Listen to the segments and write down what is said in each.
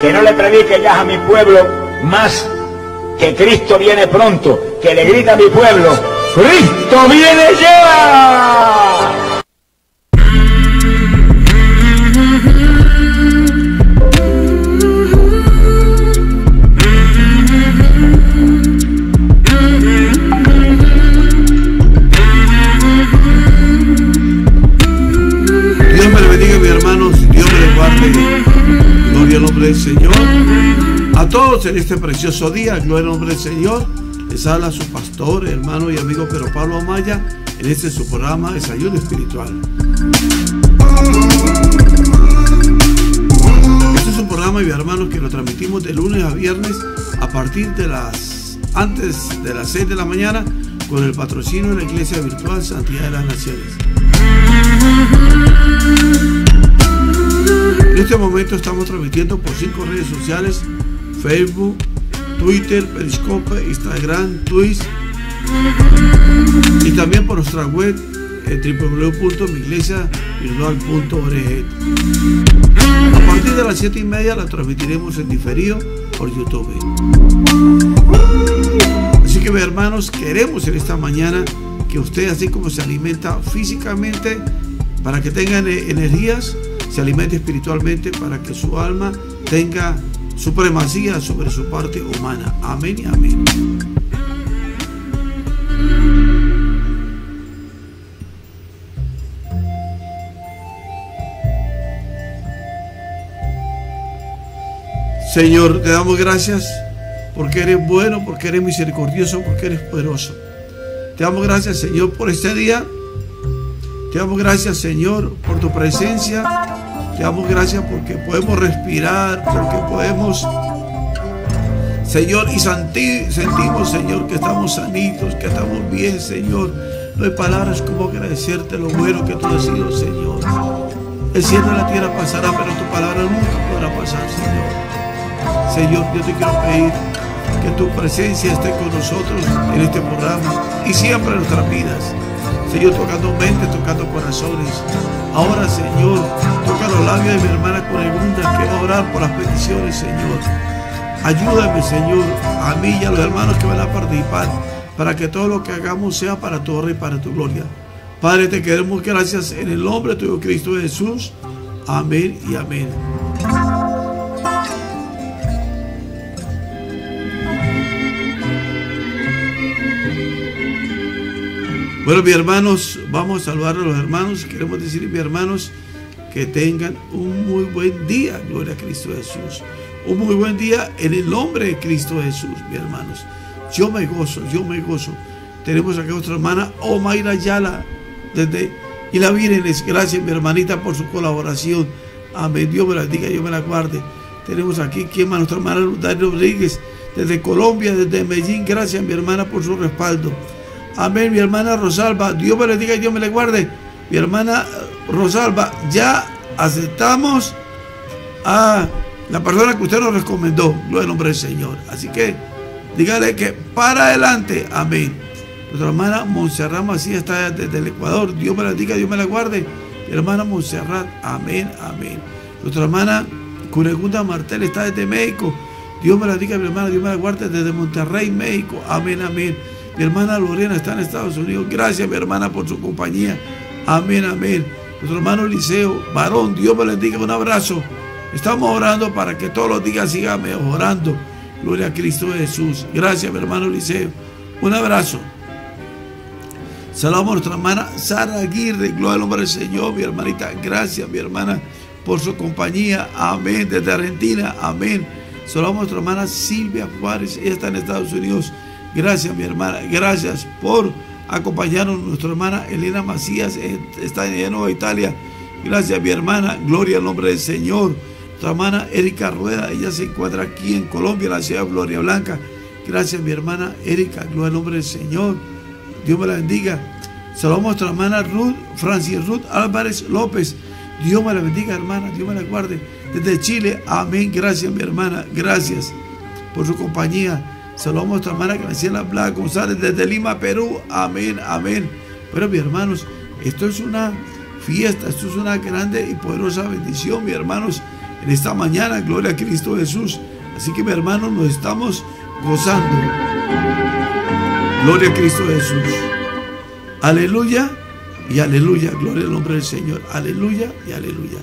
que no le predique ya a mi pueblo más que Cristo viene pronto, que le grita a mi pueblo, Cristo viene ya. Dios me le bendiga, mis hermanos. Dios me guarde. Nombre del Señor. A todos en este precioso día, gloria al nombre del Señor. Les habla su pastor, hermano y amigo Pedro Pablo Amaya en este su programa Desayuno Espiritual. Este es un programa, hermanos, que lo transmitimos de lunes a viernes a partir de las antes de las 6 de la mañana con el patrocinio de la Iglesia Virtual Santidad de las Naciones. En este momento estamos transmitiendo por cinco redes sociales, Facebook, Twitter, Periscope, Instagram, Twitch y también por nuestra web eh, www.miglesiavirtual.org. A partir de las 7 y media la transmitiremos en diferido por YouTube. Así que mis hermanos, queremos en esta mañana que usted, así como se alimenta físicamente, para que tenga ener- energías, se alimente espiritualmente para que su alma tenga supremacía sobre su parte humana. Amén y amén. Señor, te damos gracias porque eres bueno, porque eres misericordioso, porque eres poderoso. Te damos gracias, Señor, por este día. Te damos gracias, Señor, por tu presencia. Te damos gracias porque podemos respirar, porque podemos, Señor, y sentimos, Señor, que estamos sanitos, que estamos bien, Señor. No hay palabras como agradecerte lo bueno que tú has sido, Señor. El cielo y la tierra pasará, pero tu palabra nunca podrá pasar, Señor. Señor, yo te quiero pedir que tu presencia esté con nosotros en este programa y siempre en nuestras vidas. Señor, tocando mentes, tocando corazones. Ahora, Señor, toca los labios de mi hermana Cunegonda que va a orar por las peticiones, Señor. Ayúdame, Señor, a mí y a los hermanos que van a participar, para que todo lo que hagamos sea para tu honra y para tu gloria. Padre, te queremos gracias en el nombre de tu Cristo Jesús. Amén y amén. Bueno, mis hermanos, vamos a saludar a los hermanos. Queremos decir, mis hermanos, que tengan un muy buen día, gloria a Cristo Jesús. Un muy buen día en el nombre de Cristo Jesús, mis hermanos. Yo me gozo, yo me gozo. Tenemos acá a nuestra hermana Omaira Yala, desde y la Vírgenes. Gracias, mi hermanita, por su colaboración. Amén. Dios me la diga, Dios me la guarde. Tenemos aquí, ¿quién más? Nuestra hermana Dani Rodríguez, desde Colombia, desde Medellín. Gracias, mi hermana, por su respaldo. Amén, mi hermana Rosalba. Dios me le diga y Dios me le guarde. Mi hermana Rosalba, ya aceptamos a la persona que usted nos recomendó. Lo en nombre del Señor. Así que dígale que para adelante. Amén. Nuestra hermana Montserrat Macías está desde el Ecuador. Dios me la diga, Dios me la guarde. Mi hermana Montserrat. Amén, amén. Nuestra hermana Cunegunda Martel está desde México. Dios me la diga, mi hermana, Dios me la guarde desde Monterrey, México. Amén, amén. Mi hermana Lorena está en Estados Unidos. Gracias, mi hermana, por su compañía. Amén, amén. Nuestro hermano Liceo, varón, Dios me les diga un abrazo. Estamos orando para que todos los días siga mejorando. Gloria a Cristo Jesús. Gracias, mi hermano Liceo. Un abrazo. Saludamos a nuestra hermana Sara Aguirre. Gloria al nombre del Señor, mi hermanita. Gracias, mi hermana, por su compañía. Amén. Desde Argentina. Amén. Saludamos a nuestra hermana Silvia Juárez. Ella está en Estados Unidos. Gracias, mi hermana. Gracias por acompañarnos. Nuestra hermana Elena Macías está en Nueva Italia. Gracias, mi hermana. Gloria al nombre del Señor. Nuestra hermana Erika Rueda. Ella se encuentra aquí en Colombia, en la ciudad de Gloria Blanca. Gracias, mi hermana Erika. Gloria al nombre del Señor. Dios me la bendiga. Saludamos a nuestra hermana Ruth, Francis Ruth Álvarez López. Dios me la bendiga, hermana. Dios me la guarde. Desde Chile. Amén. Gracias, mi hermana. Gracias por su compañía. Saludamos a nuestra hermana Graciela Blas González desde Lima, Perú. Amén, amén. Pero, mis hermanos, esto es una fiesta, esto es una grande y poderosa bendición, mis hermanos. en esta mañana, gloria a Cristo Jesús. Así que mi hermano, nos estamos gozando. Gloria a Cristo Jesús. Aleluya y aleluya. Gloria al nombre del Señor. Aleluya y aleluya.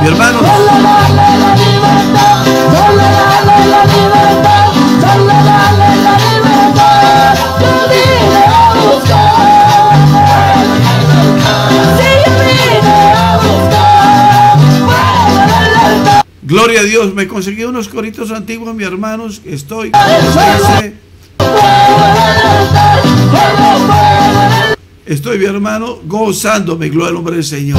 Mi hermano. Gloria a Dios, me conseguí unos coritos antiguos, mi hermanos, estoy. Estoy, mi hermano, gozándome, gloria al nombre del Señor.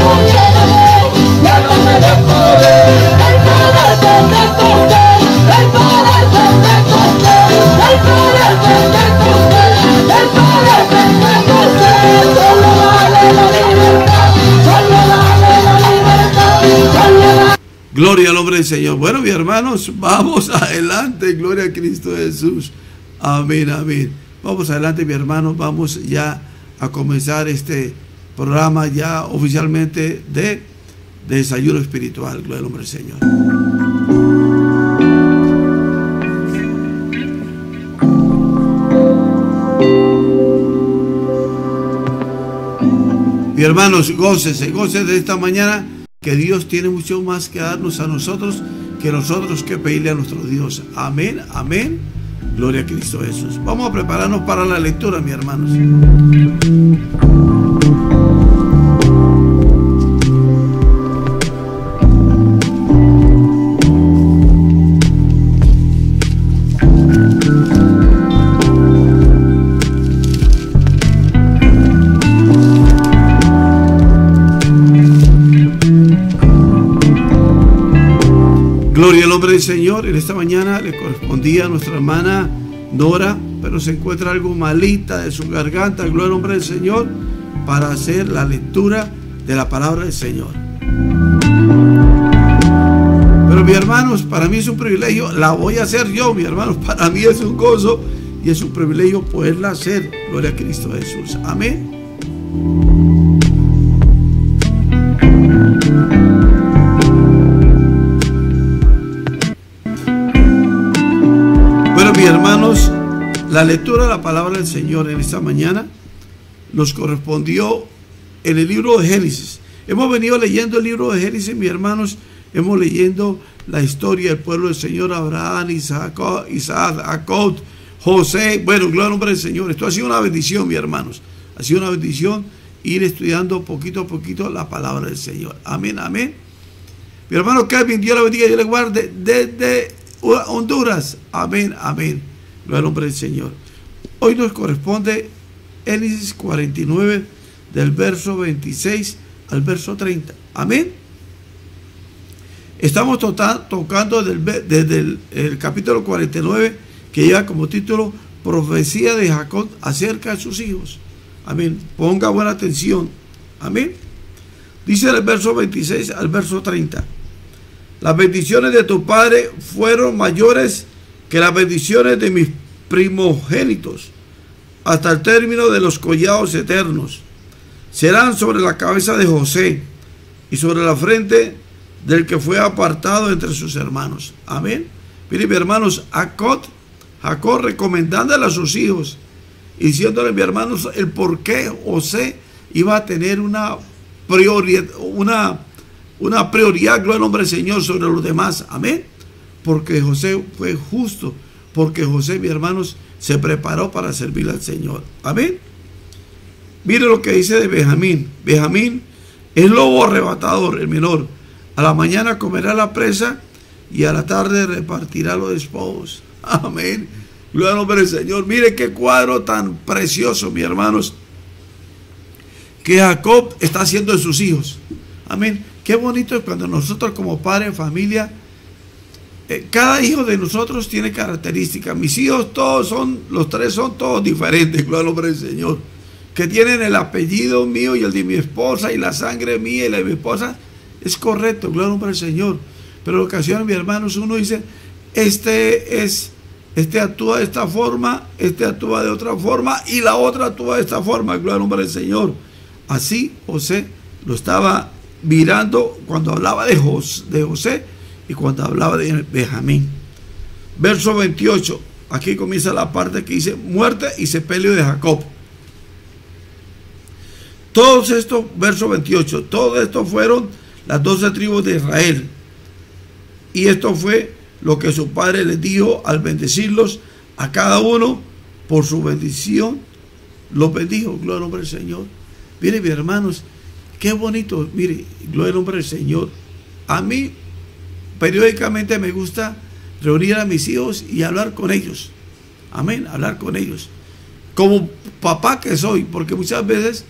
Gloria al nombre del Señor. Bueno, mis hermanos, vamos adelante. Gloria a Cristo Jesús. Amén, amén. Vamos adelante, mi hermano. Vamos ya a comenzar este programa ya oficialmente de, desayuno espiritual. Gloria al nombre del Señor. Mi hermanos, gócese, gócese de esta mañana que Dios tiene mucho más que darnos a nosotros que nosotros que pedirle a nuestro Dios. Amén, amén. Gloria a Cristo Jesús. Vamos a prepararnos para la lectura, mis hermanos. Del Señor. En esta mañana le correspondía a nuestra hermana Nora, pero se encuentra algo malita de su garganta. Gloria al nombre del Señor para hacer la lectura de la palabra del Señor. Pero mis hermanos, para mí es un privilegio, la voy a hacer yo, mis hermanos. Para mí es un gozo y es un privilegio poderla hacer. Gloria a Cristo Jesús. Amén. La lectura de la palabra del Señor en esta mañana nos correspondió en el libro de Génesis. Hemos venido leyendo el libro de Génesis, mis hermanos, hemos leyendo la historia del pueblo del Señor, Abraham, Isaac, Isaac Jacob, José. Bueno, gloria al nombre del Señor. Esto ha sido una bendición, mis hermanos. Ha sido una bendición ir estudiando poquito a poquito la palabra del Señor. Amén, amén. Mi hermano Kevin, Dios la bendiga y le guarde desde Honduras. Amén, amén. Gloria al nombre del Señor. Hoy nos corresponde Génesis 49 del verso 26 al verso 30. Amén. Estamos tocando desde, el, capítulo 49 que lleva como título Profecía de Jacob acerca de sus hijos. Amén. Ponga buena atención. Amén. Dice el verso 26 al verso 30. Las bendiciones de tu padre fueron mayores que las bendiciones de mis primogénitos, hasta el término de los collados eternos. Serán sobre la cabeza de José y sobre la frente del que fue apartado entre sus hermanos. Amén. Miren, mis hermanos, Jacob, Jacob recomendándole a sus hijos, diciéndole, mis hermanos, el por qué José iba a tener una prioridad, una una prioridad, gloria al nombre Señor, sobre los demás. Amén. Porque José fue justo, porque José, mis hermanos, se preparó para servir al Señor. Amén. Mire lo que dice de Benjamín. Benjamín es lobo arrebatador, el menor. A la mañana comerá la presa y a la tarde repartirá los despojos. Amén. Gloria al nombre del Señor. Mire qué cuadro tan precioso, mis hermanos, que Jacob está haciendo de sus hijos. Amén. Qué bonito es cuando nosotros como padre, familia, eh, cada hijo de nosotros tiene características. Mis hijos todos son, los tres son todos diferentes, gloria al nombre del Señor. Que tienen el apellido mío y el de mi esposa y la sangre mía y la de mi esposa. Es correcto, gloria al nombre del Señor. Pero en ocasiones, mis hermanos, uno dice, este es este actúa de esta forma, este actúa de otra forma y la otra actúa de esta forma, gloria al nombre del Señor. Así José lo estaba mirando cuando hablaba de José, de José y cuando hablaba de Benjamín. Verso 28, aquí comienza la parte que dice muerte y sepelio de Jacob. Todos estos, verso 28, todos estos fueron las doce tribus de Israel. Y esto fue lo que su padre les dijo al bendecirlos a cada uno por su bendición. Los bendijo, gloria al nombre del Señor. Mire, mis hermanos, qué bonito, mire, gloria al nombre del Señor. A mí, periódicamente me gusta reunir a mis hijos y hablar con ellos. Amén, hablar con ellos. Como papá que soy, porque muchas veces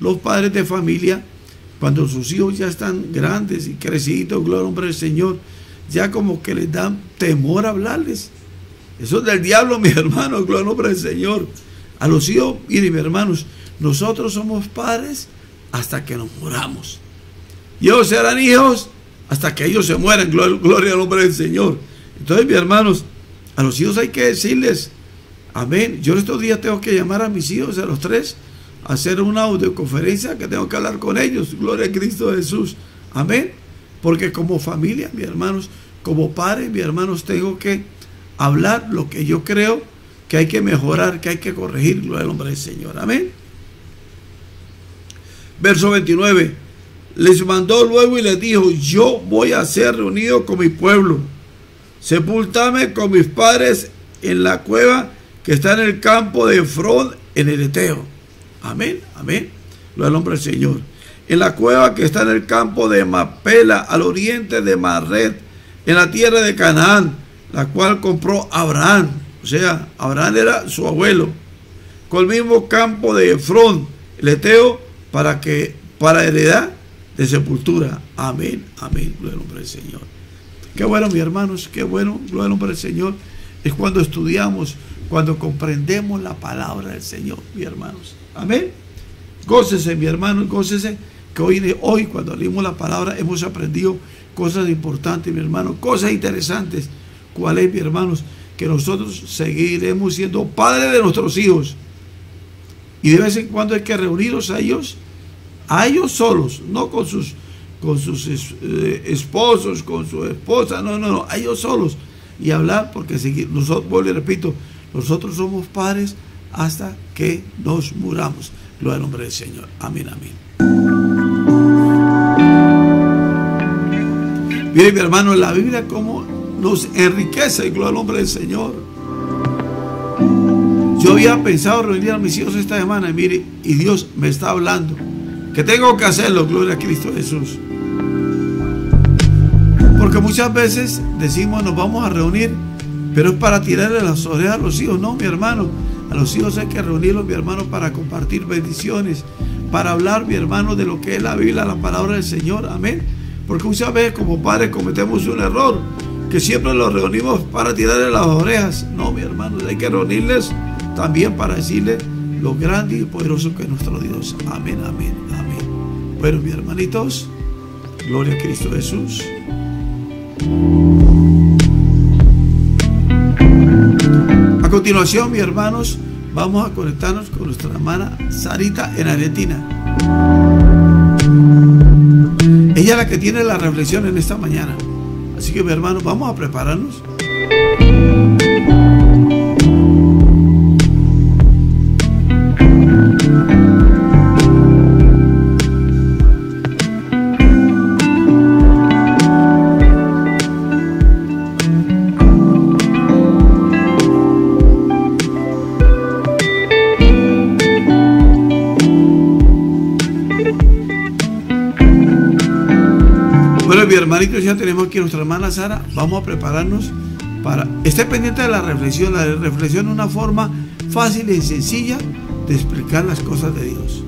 los padres de familia, cuando sus hijos ya están grandes y crecidos, gloria al nombre del Señor, ya como que les dan temor hablarles. Eso es del diablo, mis hermanos, gloria al nombre del Señor. A los hijos, miren, mis hermanos, nosotros somos padres hasta que nos muramos. Y ellos serán hijos hasta que ellos se mueran, gloria al nombre del Señor. Entonces, mis hermanos, a los hijos hay que decirles, amén. Yo estos días tengo que llamar a mis hijos, a los tres, a hacer una audioconferencia que tengo que hablar con ellos. Gloria a Cristo Jesús. Amén. Porque como familia, mis hermanos, como padre, mis hermanos, tengo que hablar lo que yo creo que hay que mejorar, que hay que corregir, gloria al nombre del Señor. Amén. Verso 29. Les mandó luego y les dijo, yo voy a ser reunido con mi pueblo. Sepultame con mis padres en la cueva que está en el campo de Efrón en el Eteo. Amén, amén. Gloria al nombre del Señor en la cueva que está en el campo de Mapela, al oriente de Marret, en la tierra de Canaán, la cual compró Abraham. O sea, Abraham era su abuelo. Con el mismo campo de Efrón, el Eteo, para que, para heredad de sepultura. Amén, amén. Gloria al nombre del Señor. Qué bueno, mis hermanos, qué bueno, gloria al nombre del Señor. Es cuando estudiamos, cuando comprendemos la palabra del Señor, mis hermanos. Amén. Gócese, mi hermano, gócese hoy, hoy cuando leímos la palabra hemos aprendido cosas importantes, mi hermano, cosas interesantes. ¿Cuál es, mi hermanos? Que nosotros seguiremos siendo padres de nuestros hijos. Y de vez en cuando hay que reunirlos a ellos, a ellos solos, no con sus, con sus eh, esposos, con su esposa, no, no, no, a ellos solos. Y hablar, porque seguir, nosotros, vuelvo repito, nosotros somos padres hasta que nos muramos. Gloria al nombre del Señor. Amén, amén. Mire mi hermano, la Biblia cómo nos enriquece gloria al nombre del Señor. Yo había pensado reunir a mis hijos esta semana y mire, y Dios me está hablando. Que tengo que hacerlo, gloria a Cristo Jesús. Porque muchas veces decimos nos vamos a reunir, pero es para tirarle las orejas a los hijos. No, mi hermano, a los hijos hay que reunirlos, mi hermano, para compartir bendiciones, para hablar, mi hermano, de lo que es la Biblia, la palabra del Señor. Amén. Porque muchas veces como padres cometemos un error, que siempre los reunimos para tirarle las orejas. No, mi hermano, hay que reunirles también para decirle lo grande y poderoso que es nuestro Dios. Amén, amén, amén. Bueno, mis hermanitos, gloria a Cristo Jesús. A continuación, mis hermanos, vamos a conectarnos con nuestra hermana Sarita en Argentina. Ella es la que tiene la reflexión en esta mañana. Así que, mi hermano, vamos a prepararnos. Hermanitos, ya tenemos aquí nuestra hermana Sara. Vamos a prepararnos para... Esté pendiente de la reflexión. La reflexión es una forma fácil y sencilla de explicar las cosas de Dios.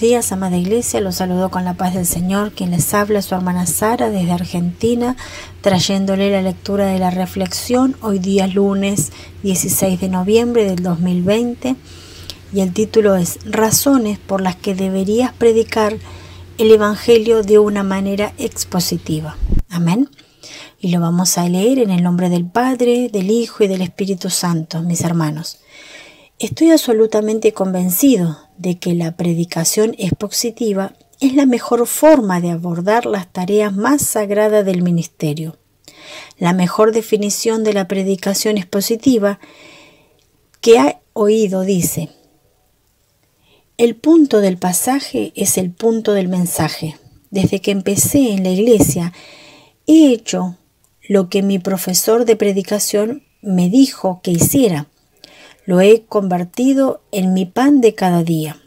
Días, amada iglesia. Los saludo con la paz del Señor. Quien les habla su hermana Sara desde Argentina, trayéndole la lectura de la reflexión hoy día lunes 16 de noviembre del 2020. Y el título es Razones por las que deberías predicar el Evangelio de una manera expositiva. Amén. Y lo vamos a leer en el nombre del Padre, del Hijo y del Espíritu Santo, mis hermanos. Estoy absolutamente convencido de que la predicación expositiva es la mejor forma de abordar las tareas más sagradas del ministerio. La mejor definición de la predicación expositiva que ha oído dice, el punto del pasaje es el punto del mensaje. Desde que empecé en la iglesia, he hecho lo que mi profesor de predicación me dijo que hiciera lo he convertido en mi pan de cada día.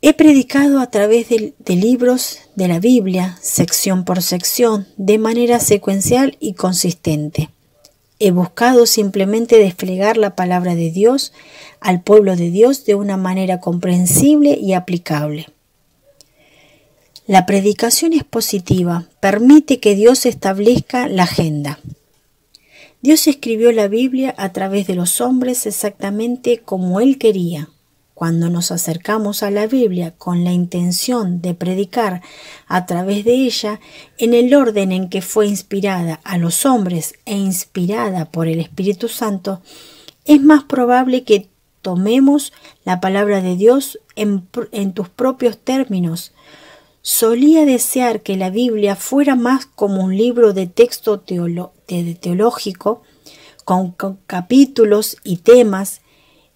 He predicado a través de, libros de la Biblia, sección por sección, de manera secuencial y consistente. He buscado simplemente desplegar la palabra de Dios al pueblo de Dios de una manera comprensible y aplicable. La predicación expositiva permite que Dios establezca la agenda. Dios escribió la Biblia a través de los hombres exactamente como Él quería. Cuando nos acercamos a la Biblia con la intención de predicar a través de ella, en el orden en que fue inspirada a los hombres e inspirada por el Espíritu Santo, es más probable que tomemos la palabra de Dios en, tus propios términos, solía desear que la Biblia fuera más como un libro de texto teológico, con, capítulos y temas,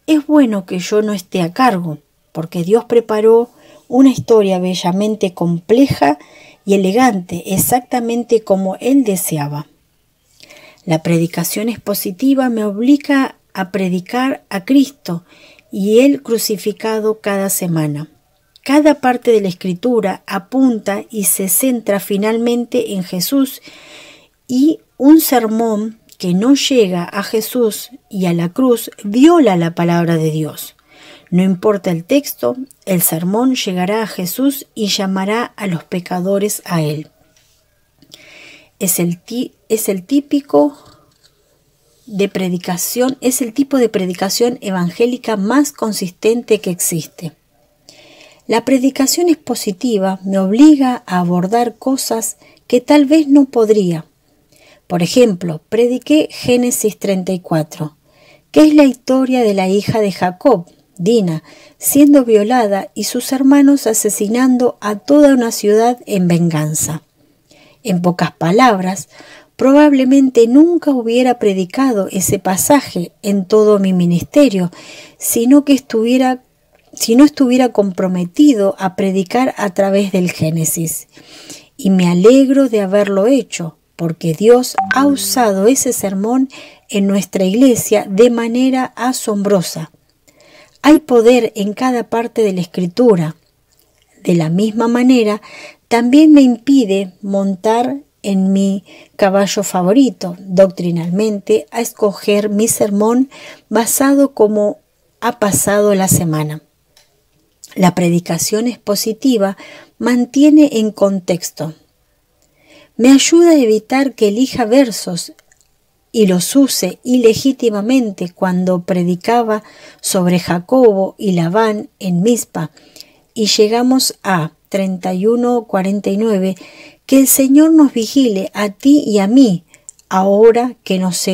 es bueno que yo no esté a cargo, porque Dios preparó una historia bellamente compleja y elegante, exactamente como Él deseaba. La predicación expositiva me obliga a predicar a Cristo y Él crucificado cada semana. Cada parte de la escritura apunta y se centra finalmente en Jesús y un sermón que no llega a Jesús y a la cruz viola la palabra de Dios. No importa el texto, el sermón llegará a Jesús y llamará a los pecadores a él. Es el, es el típico de predicación, es el tipo de predicación evangélica más consistente que existe. La predicación expositiva me obliga a abordar cosas que tal vez no podría. Por ejemplo, prediqué Génesis 34, que es la historia de la hija de Jacob, Dina, siendo violada y sus hermanos asesinando a toda una ciudad en venganza. En pocas palabras, probablemente nunca hubiera predicado ese pasaje en todo mi ministerio, sino que estuviera si no estuviera comprometido a predicar a través del Génesis. Y me alegro de haberlo hecho, porque Dios ha usado ese sermón en nuestra iglesia de manera asombrosa. Hay poder en cada parte de la escritura. De la misma manera, también me impide montar en mi caballo favorito, doctrinalmente, a escoger mi sermón basado como ha pasado la semana. La predicación expositiva mantiene en contexto. Me ayuda a evitar que elija versos y los use ilegítimamente cuando predicaba sobre Jacobo y Labán en Mizpa y llegamos a 31:49 que el Señor nos vigile a ti y a mí ahora que nos,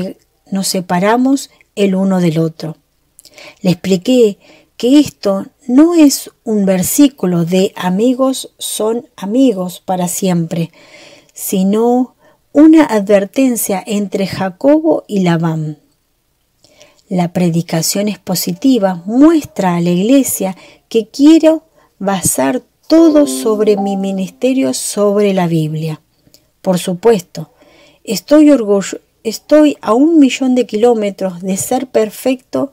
nos separamos el uno del otro. Le expliqué que esto no es un versículo de amigos son amigos para siempre, sino una advertencia entre Jacobo y Labán. La predicación expositiva muestra a la iglesia que quiero basar todo sobre mi ministerio sobre la Biblia. Por supuesto, estoy orgullo, estoy a un millón de kilómetros de ser perfecto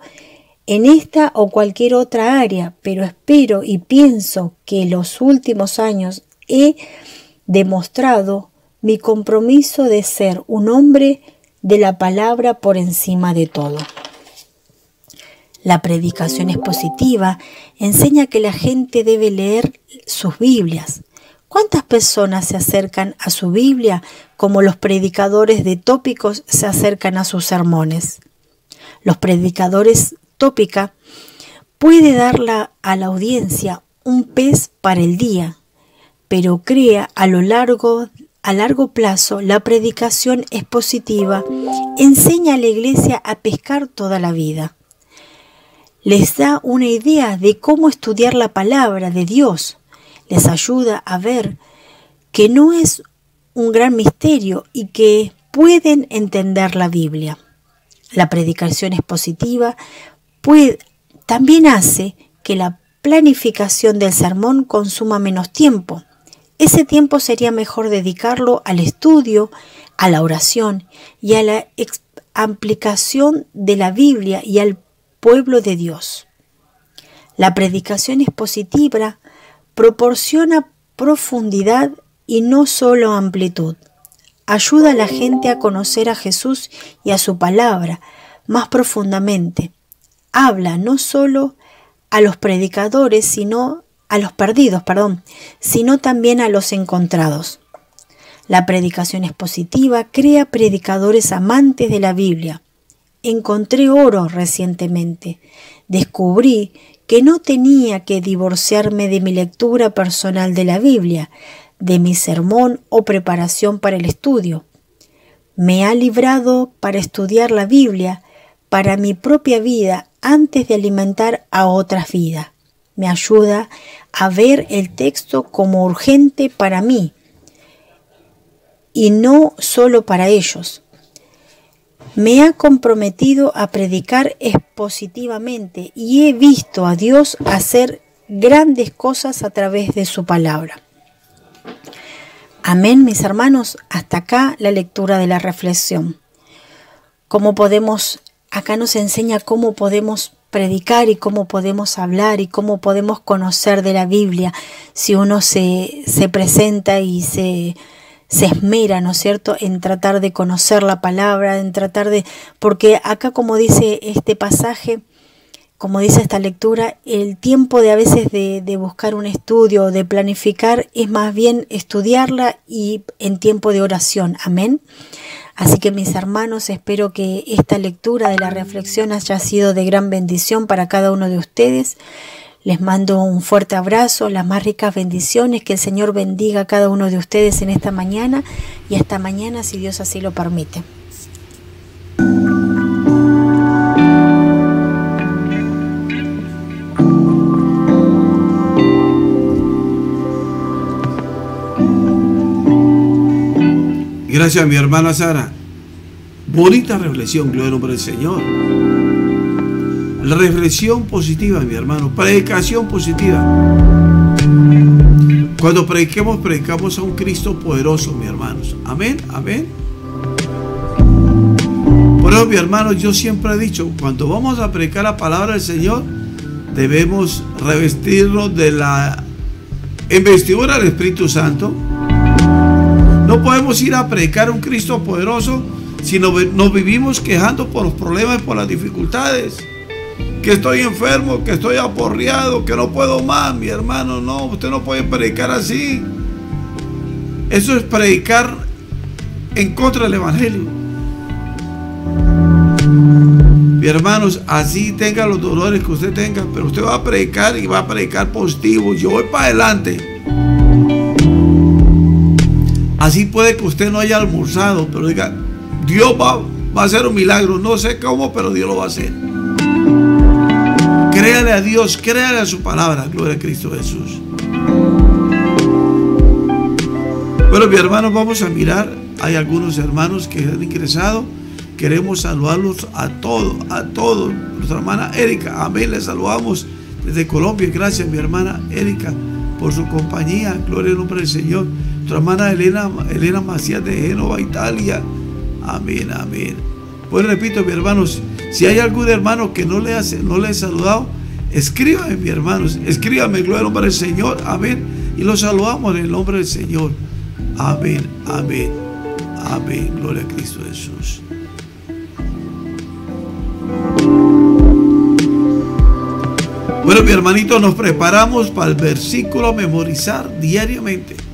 en esta o cualquier otra área, pero espero y pienso que los últimos años he demostrado mi compromiso de ser un hombre de la palabra por encima de todo. La predicación expositiva enseña que la gente debe leer sus Biblias. ¿Cuántas personas se acercan a su Biblia como los predicadores de tópicos se acercan a sus sermones? Los predicadores tópica puede darla a la audiencia un pez para el día, pero crea a lo largo a largo plazo la predicación expositiva enseña a la iglesia a pescar toda la vida. Les da una idea de cómo estudiar la palabra de Dios. Les ayuda a ver que no es un gran misterio y que pueden entender la Biblia. La predicación expositiva también hace que la planificación del sermón consuma menos tiempo. Ese tiempo sería mejor dedicarlo al estudio, a la oración y a la aplicación de la Biblia y al pueblo de Dios. La predicación expositiva proporciona profundidad y no solo amplitud. Ayuda a la gente a conocer a Jesús y a su palabra más profundamente. Habla no solo a los predicadores, sino a los perdidos, perdón, sino también a los encontrados. La predicación expositiva crea predicadores amantes de la Biblia. Encontré oro recientemente. Descubrí que no tenía que divorciarme de mi lectura personal de la Biblia, de mi sermón o preparación para el estudio. Me ha librado para estudiar la Biblia para mi propia vida antes de alimentar a otras vidas. Me ayuda a ver el texto como urgente para mí y no solo para ellos. Me ha comprometido a predicar expositivamente y he visto a Dios hacer grandes cosas a través de su palabra. Amén, mis hermanos. Hasta acá la lectura de la reflexión. ¿Cómo podemos, acá nos enseña cómo podemos predicar y cómo podemos hablar y cómo podemos conocer de la Biblia si uno se, se presenta y se, se esmera, ¿no es cierto?, en tratar de conocer la palabra, en tratar de... Porque acá, como dice este pasaje, como dice esta lectura, el tiempo de a veces de, buscar un estudio, de planificar, es más bien estudiarla y en tiempo de oración. Amén. Así que mis hermanos, espero que esta lectura de la reflexión haya sido de gran bendición para cada uno de ustedes. Les mando un fuerte abrazo, las más ricas bendiciones, que el Señor bendiga a cada uno de ustedes en esta mañana y hasta mañana si Dios así lo permite. Gracias mi hermana Sara. Bonita reflexión, gloria al nombre del Señor. Reflexión positiva, mi hermano. Predicación positiva. Cuando prediquemos, predicamos a un Cristo poderoso, mi hermanos. Amén, amén. Por eso, mi hermano, yo siempre he dicho, cuando vamos a predicar la palabra del Señor, debemos revestirnos de la investidura del Espíritu Santo no podemos ir a predicar un Cristo poderoso si nos vivimos quejando por los problemas, por las dificultades. Que estoy enfermo, que estoy aporreado, que no puedo más, mi hermano. No, usted no puede predicar así. Eso es predicar en contra del Evangelio. Mi hermanos, así tenga los dolores que usted tenga, pero usted va a predicar y va a predicar positivo. Yo voy para adelante. Así puede que usted no haya almorzado, pero diga, Dios va, a hacer un milagro. No sé cómo, pero Dios lo va a hacer. Créale a Dios, créale a su palabra. Gloria a Cristo Jesús. Bueno, mis hermanos, vamos a mirar. Hay algunos hermanos que han ingresado. Queremos saludarlos a todos, a todos. Nuestra hermana Erika, amén. Le saludamos desde Colombia. Gracias, mi hermana Erika, por su compañía. Gloria al nombre del Señor nuestra hermana Elena, Elena Macías de Génova, Italia. Amén, amén. Pues repito, mis hermanos, si hay algún hermano que no le, hace, no le he saludado, escríbame, mis hermanos, escríbame, gloria al nombre del Señor, amén. Y lo saludamos en el nombre del Señor. Amén, amén, amén. Gloria a Cristo Jesús. Bueno, mi hermanito, nos preparamos para el versículo a memorizar diariamente.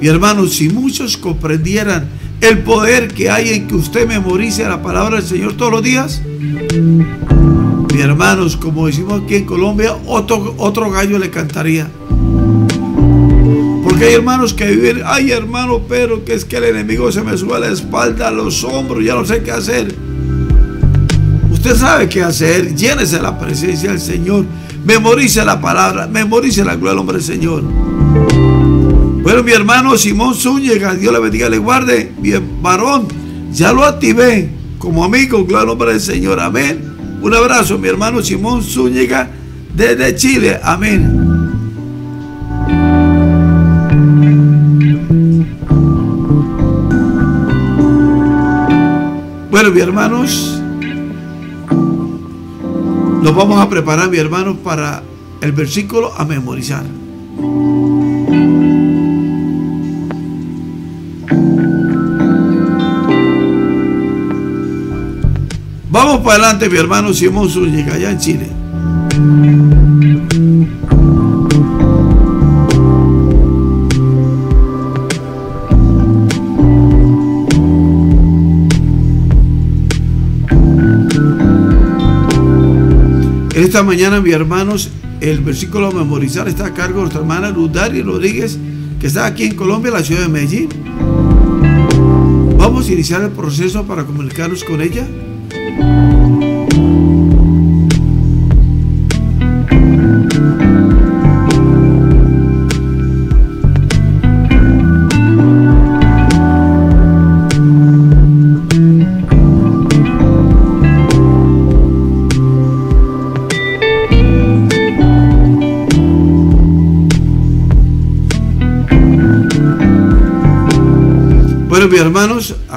Mi hermano, si muchos comprendieran el poder que hay en que usted memorice la palabra del Señor todos los días, mi hermanos, como decimos aquí en Colombia, otro, otro gallo le cantaría. Porque hay hermanos que viven, ay hermano, pero que es que el enemigo se me sube a la espalda, a los hombros, ya no sé qué hacer. Usted sabe qué hacer, llénese la presencia del Señor, memorice la palabra, memorice la gloria del hombre del Señor. Bueno, mi hermano Simón Zúñiga, Dios le bendiga, le guarde. Bien, varón, ya lo activé como amigo, gloria al nombre del Señor. Amén. Un abrazo, mi hermano Simón Zúñiga, desde Chile. Amén. Bueno, mi hermanos, nos vamos a preparar, mi hermanos, para el versículo a memorizar. Vamos para adelante, mi hermano Simón Zúñiga, allá en Chile. Esta mañana, mis hermanos, el versículo a memorizar está a cargo de nuestra hermana Ludari Rodríguez, que está aquí en Colombia, la ciudad de Medellín. Vamos a iniciar el proceso para comunicarnos con ella.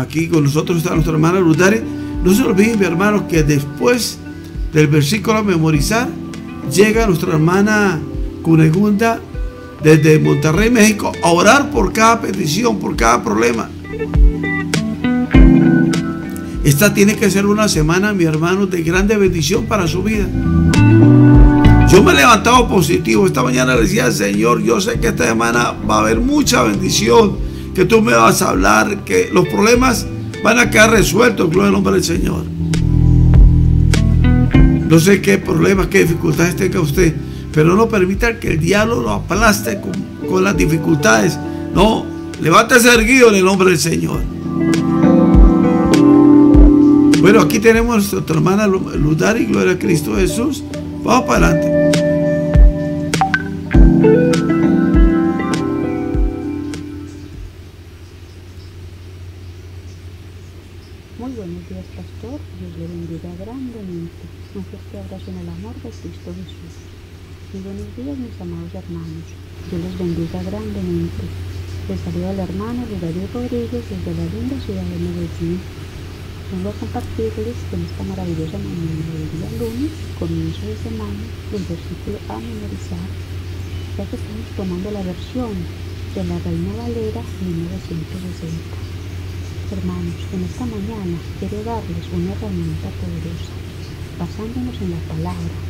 Aquí con nosotros está nuestra hermana Lutare. No se olviden, hermanos, que después del versículo a memorizar, llega nuestra hermana Cunegunda desde Monterrey, México, a orar por cada petición, por cada problema. Esta tiene que ser una semana, mi hermano, de grande bendición para su vida. Yo me he levantado positivo. Esta mañana le decía Señor, yo sé que esta semana va a haber mucha bendición, que tú me vas a hablar, que los problemas van a quedar resueltos, gloria al nombre del Señor. No sé qué problemas, qué dificultades tenga usted, pero no permita que el diablo lo aplaste con, las dificultades. No, levántese erguido en el nombre del Señor. Bueno, aquí tenemos a nuestra hermana Ludari, gloria a Cristo Jesús. Vamos para adelante. De Cristo Jesús. Muy buenos días, mis amados hermanos. Dios les bendiga grandemente. Les saluda el hermano Darío Rodríguez desde la linda ciudad de Medellín. Vengo a compartirles que en esta maravillosa mañana del día lunes, comienzo de semana, el versículo a memorizar, ya que estamos tomando la versión de la Reina Valera 1960. Hermanos, en esta mañana quiero darles una herramienta poderosa, basándonos en la palabra,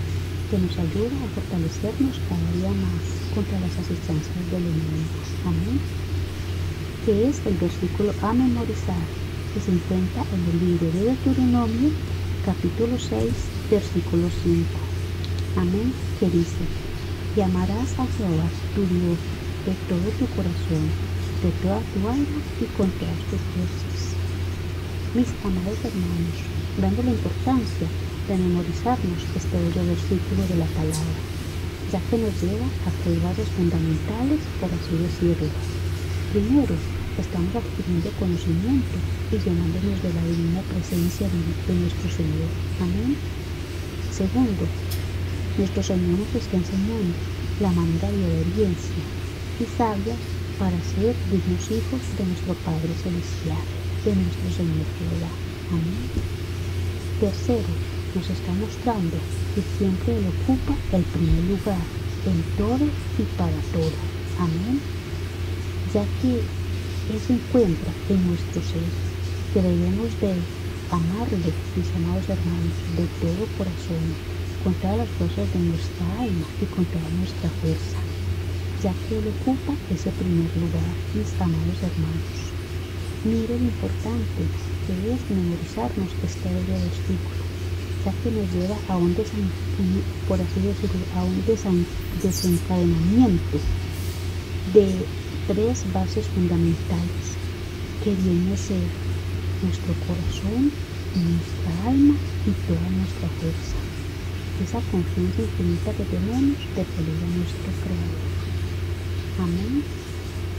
que nos ayuda a fortalecernos cada día más contra las asistencias del enemigo. Amén. Que es el versículo a memorizar que se encuentra en el libro de Deuteronomio, capítulo 6, versículo 5. Amén. Que dice, y amarás a Jehová tu Dios de todo tu corazón, de toda tu alma y con todas tus fuerzas. Mis amados hermanos, dando la importancia de memorizarnos este bello versículo de la palabra, ya que nos lleva a bases fundamentales, por así decirlo. Primero, estamos adquiriendo conocimiento y llenándonos de la divina presencia de nuestro Señor. Amén. Segundo, nuestro Señor nos está enseñando la manera de obediencia y sabia para ser dignos hijos de nuestro Padre Celestial, de nuestro Señor Jehová. Amén. Tercero, nos está mostrando que siempre Él ocupa el primer lugar en todo y para todo. Amén. Ya que Él se encuentra en nuestro ser, que debemos de amarle, mis amados hermanos, de todo corazón, con todas las fuerzas de nuestra alma y con toda nuestra fuerza, ya que Él ocupa ese primer lugar, mis amados hermanos. Mire lo importante que es memorizarnos este bello versículo, ya que nos lleva a un, por así decirlo, a un desencadenamiento de tres bases fundamentales que viene a ser nuestro corazón, nuestra alma y toda nuestra fuerza. Esa confianza infinita que tenemos de pedir a nuestro Creador. Amén.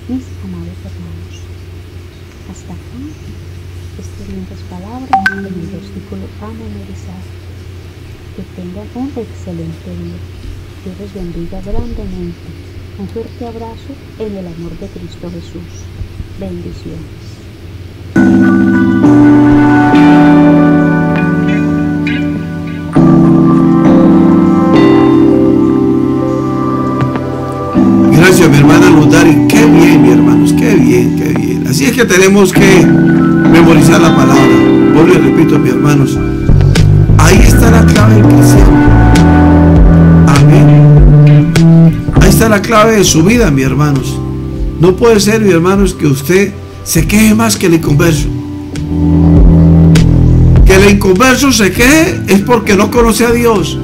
Mis amados hermanos. Hasta acá estas lindas palabras en el versículo a memorizar. Que tengan un excelente día. Dios les bendiga grandemente. Un fuerte abrazo en el amor de Cristo Jesús. Bendiciones. Gracias, mi hermana Lutari. Qué bien, mi hermanos, qué bien, qué bien. Así es que tenemos que memorizar la palabra. Vuelvo y repito, mis hermanos. Ahí está la clave del cristiano. Amén. Ahí está la clave de su vida, mis hermanos. No puede ser, mis hermanos, que usted se queje más que el inconverso. Que el inconverso se queje es porque no conoce a Dios.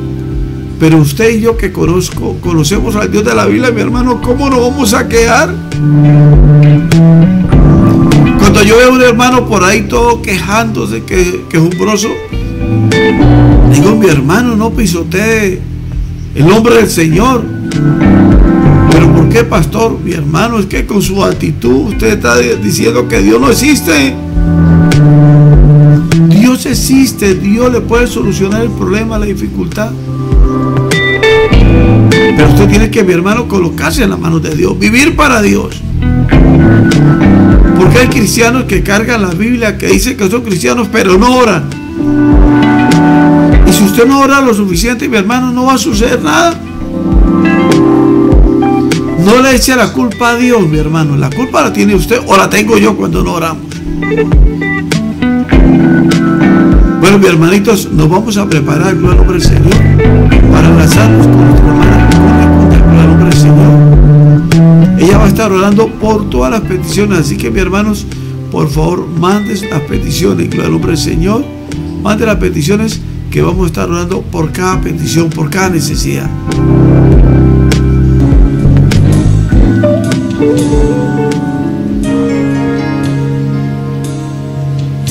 Pero usted y yo que conozco, conocemos al Dios de la Biblia, mi hermano, ¿cómo nos vamos a quedar? Yo veo un hermano por ahí todo quejándose que, que es umbroso, digo, mi hermano, no pisotee el nombre del Señor. Pero ¿por qué, pastor? Mi hermano, es que con su actitud usted está diciendo que Dios no existe. Dios existe, Dios le puede solucionar el problema, la dificultad. Pero usted tiene que, mi hermano, colocarse en las manos de Dios, vivir para Dios. Porque hay cristianos que cargan la Biblia, que dicen que son cristianos, pero no oran. Y si usted no ora lo suficiente, mi hermano, no va a suceder nada. No le eche la culpa a Dios, mi hermano. La culpa la tiene usted o la tengo yo cuando no oramos. Bueno, mis hermanitos, nos vamos a preparar, gloria al Señor, para abrazarnos con nuestra hermana Ella va a estar orando por todas las peticiones, así que mis hermanos, por favor, manden las peticiones, gloria al nombre del Señor. Manden las peticiones que vamos a estar orando por cada petición, por cada necesidad.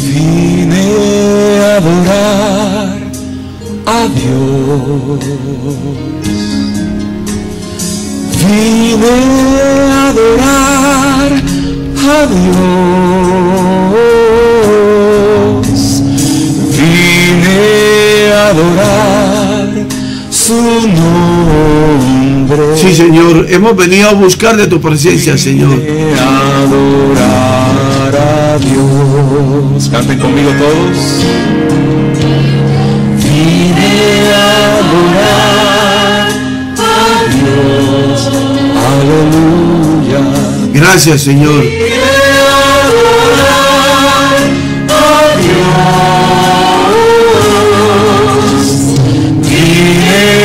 Vine a adorar a Dios. Vine adorar a Dios. Vine a adorar su nombre. Sí, Señor, hemos venido a buscar de tu presencia, Señor. Vine a adorar a Dios. Canten conmigo todos.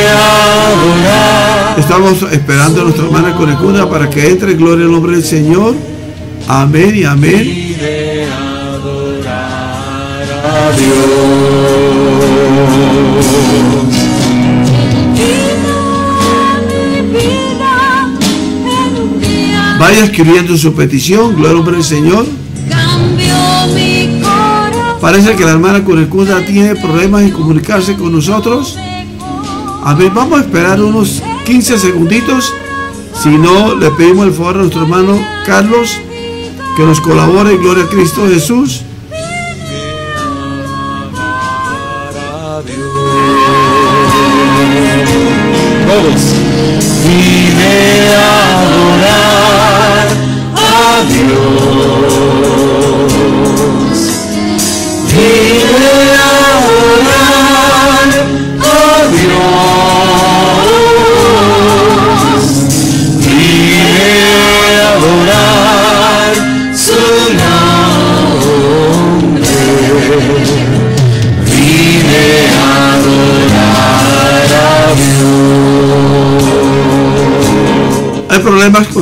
A adorar. Estamos esperando a nuestra hermana Conecuna para que entre. Gloria al nombre del Señor. Amén y amén. Vaya escribiendo su petición. Gloria al nombre del Señor. Parece que la hermana Conecuna tiene problemas en comunicarse con nosotros. Amén. Vamos a esperar unos 15 segunditos. Si no, le pedimos el favor a nuestro hermano Carlos que nos colabore. Gloria a Cristo Jesús.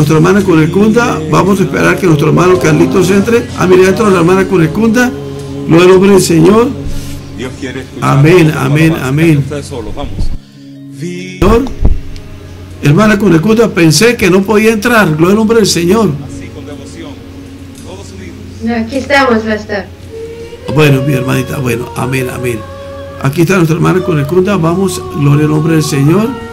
Nuestra hermana Cunecunda. Vamos a esperar que nuestro hermano Carlitos entre. Ah, mira, entra la hermana Cunecunda. Gloria al nombre del Señor. Dios quiere escuchar Amén, amén, amén. Solos, Señor. Hermana Cunecunda, pensé que no podía entrar. Gloria al nombre del Señor. Así con devoción. Todos unidos. Aquí estamos, pastor. Bueno, mi hermanita, bueno, amén, amén. Aquí está nuestra hermana Cunecunda. Vamos, gloria al nombre del Señor.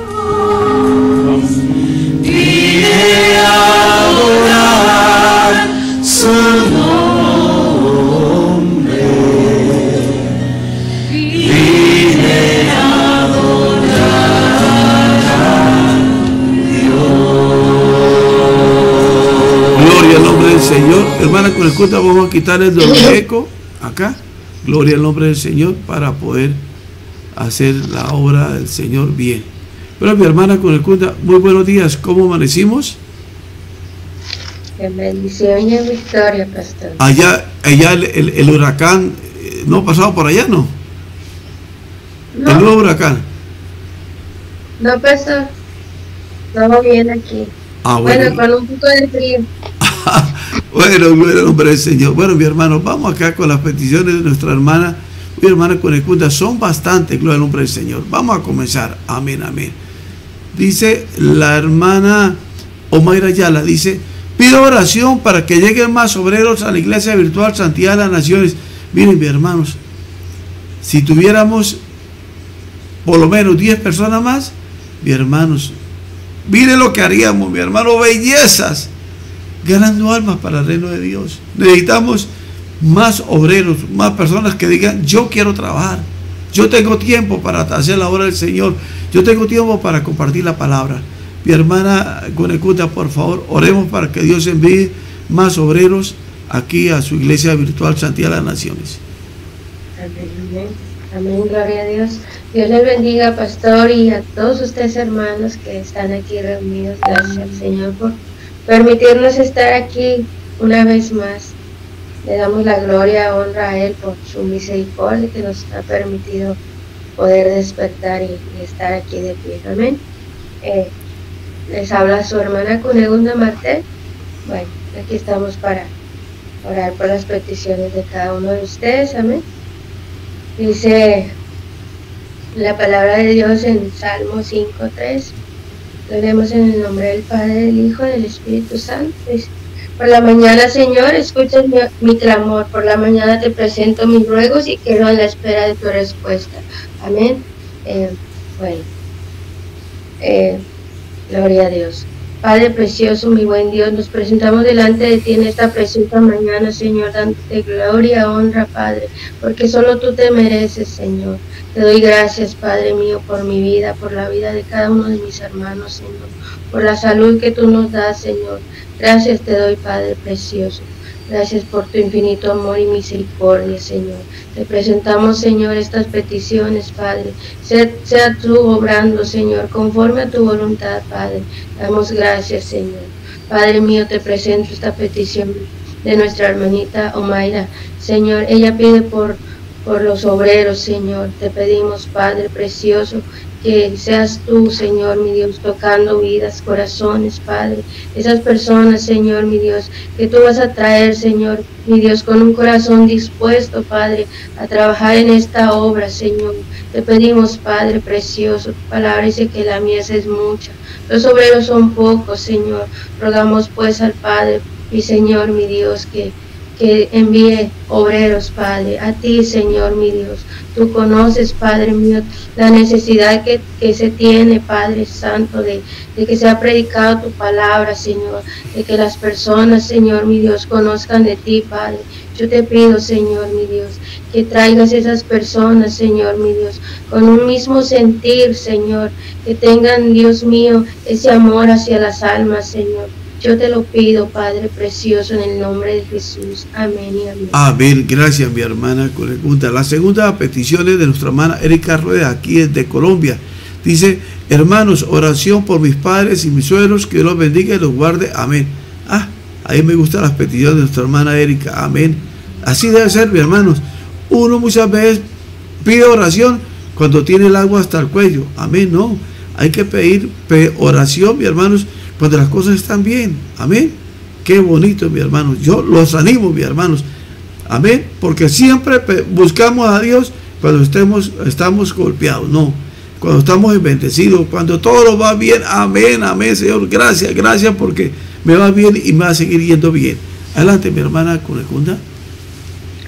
Señor. Hermana Cunecunda, vamos a quitar el dolor eco acá. Gloria al nombre del Señor para poder hacer la obra del Señor bien. Pero mi hermana Cunecunda, muy buenos días. ¿Cómo amanecimos? Y en victoria, pastor. Allá, allá el, el- el huracán, eh, no ha pasado por allá, ¿no? El nuevo huracán. no, pastor. Estamos bien aquí. Ah, Bueno, bueno. con un poco de frío. Bueno, gloria al nombre del Señor. Bueno, mi hermano, vamos acá con las peticiones de nuestra hermana, mi hermana Conecunda. Son bastantes, gloria al nombre del Señor. Vamos a comenzar. Amén, amén. Dice la hermana Omaira Yala, dice, pido oración para que lleguen más obreros a la iglesia virtual Santidad de las Naciones. Miren, mis hermanos, si tuviéramos por lo menos 10 personas más, mis hermanos, miren lo que haríamos, mi hermano, bellezas ganando almas para el reino de Dios. Necesitamos más obreros, más personas que digan, yo quiero trabajar, yo tengo tiempo para hacer la obra del Señor, yo tengo tiempo para compartir la palabra. Mi hermana Gunecuta, por favor, oremos para que Dios envíe más obreros aquí a su iglesia virtual Santidad de las Naciones. Amén. Amén, gloria a Dios. Dios les bendiga, pastor, y a todos ustedes, hermanos, que están aquí reunidos. Gracias, Señor, por permitirnos estar aquí una vez más. Le damos la gloria, honra a Él por su misericordia que nos ha permitido poder despertar y, y estar aquí de pie. Amén. Eh, les habla su hermana Cunegunda Martel. Bueno, aquí estamos para orar por las peticiones de cada uno de ustedes. Amén. Dice la palabra de Dios en Salmo 5.3. Lo leemos en el nombre del Padre, del Hijo del Espíritu Santo. Por la mañana, Señor, escucha mi, mi clamor. Por la mañana te presento mis ruegos y quedo en la espera de tu respuesta. Amén. Eh, bueno. Eh, gloria a Dios. Padre precioso, mi buen Dios, nos presentamos delante de ti en esta preciosa mañana, Señor, dándote gloria, honra, Padre, porque solo tú te mereces, Señor. Te doy gracias, Padre mío, por mi vida, por la vida de cada uno de mis hermanos, Señor, por la salud que tú nos das, Señor. Gracias te doy, Padre precioso. Gracias por tu infinito amor y misericordia, Señor. Te presentamos, Señor, estas peticiones, Padre. Sea, sea tú obrando, Señor, conforme a tu voluntad, Padre. Damos gracias, Señor. Padre mío, te presento esta petición de nuestra hermanita Omaira. Señor, ella pide por, por los obreros, Señor. Te pedimos, Padre precioso, que seas tú, Señor, mi Dios, tocando vidas, corazones, Padre. Esas personas, Señor, mi Dios, que tú vas a traer, Señor, mi Dios, con un corazón dispuesto, Padre, a trabajar en esta obra, Señor. Te pedimos, Padre precioso, tu palabra dice que la mies es mucha. Los obreros son pocos, Señor. Rogamos pues al Padre, mi Señor, mi Dios, que que envíe obreros, Padre, a ti, Señor, mi Dios. Tú conoces, Padre mío, la necesidad que, que se tiene, Padre Santo, de, de que sea predicado tu palabra, Señor, de que las personas, Señor, mi Dios, conozcan de ti, Padre. Yo te pido, Señor, mi Dios, que traigas esas personas, Señor, mi Dios, con un mismo sentir, Señor, que tengan, Dios mío, ese amor hacia las almas, Señor. Yo te lo pido, Padre precioso, en el nombre de Jesús. Amén y amén. Amén. Gracias, mi hermana. La segunda petición es de nuestra hermana Erika Rueda, aquí de Colombia. Dice, hermanos, oración por mis padres y mis suegros, que los bendiga y los guarde. Amén. Ah, ahí me gustan las peticiones de nuestra hermana Erika. Amén. Así debe ser, mi hermanos. Uno muchas veces pide oración cuando tiene el agua hasta el cuello. Amén, no. Hay que pedir pe- oración, mi hermanos, cuando las cosas están bien. Amén. Qué bonito, mi hermano. Yo los animo, mi hermanos. Amén. Porque siempre buscamos a Dios cuando estemos, estamos golpeados. No. Cuando estamos bendecidos, cuando todo va bien. Amén, amén, Señor. Gracias, gracias porque me va bien y me va a seguir yendo bien. Adelante, mi hermana Cunecunda.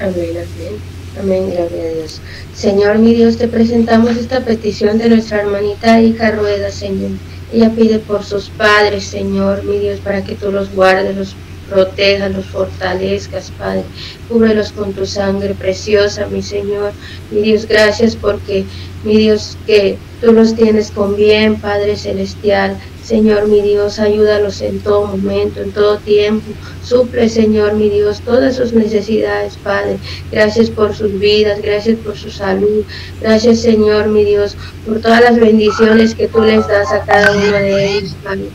Amén, amén. Amén, gloria a Dios. Señor, mi Dios, te presentamos esta petición de nuestra hermanita Erika Rueda, Señor. Ella pide por sus padres, Señor, mi Dios, para que tú los guardes, los protejas, los fortalezcas, Padre. Cúbrelos con tu sangre preciosa, mi Señor. Mi Dios, gracias porque, mi Dios, que tú los tienes con bien, Padre Celestial. Señor mi Dios, ayúdalos en todo momento, en todo tiempo. Suple, Señor mi Dios, todas sus necesidades, Padre. Gracias por sus vidas, gracias por su salud. Gracias, Señor mi Dios, por todas las bendiciones que tú les das a cada uno de ellos, Padre.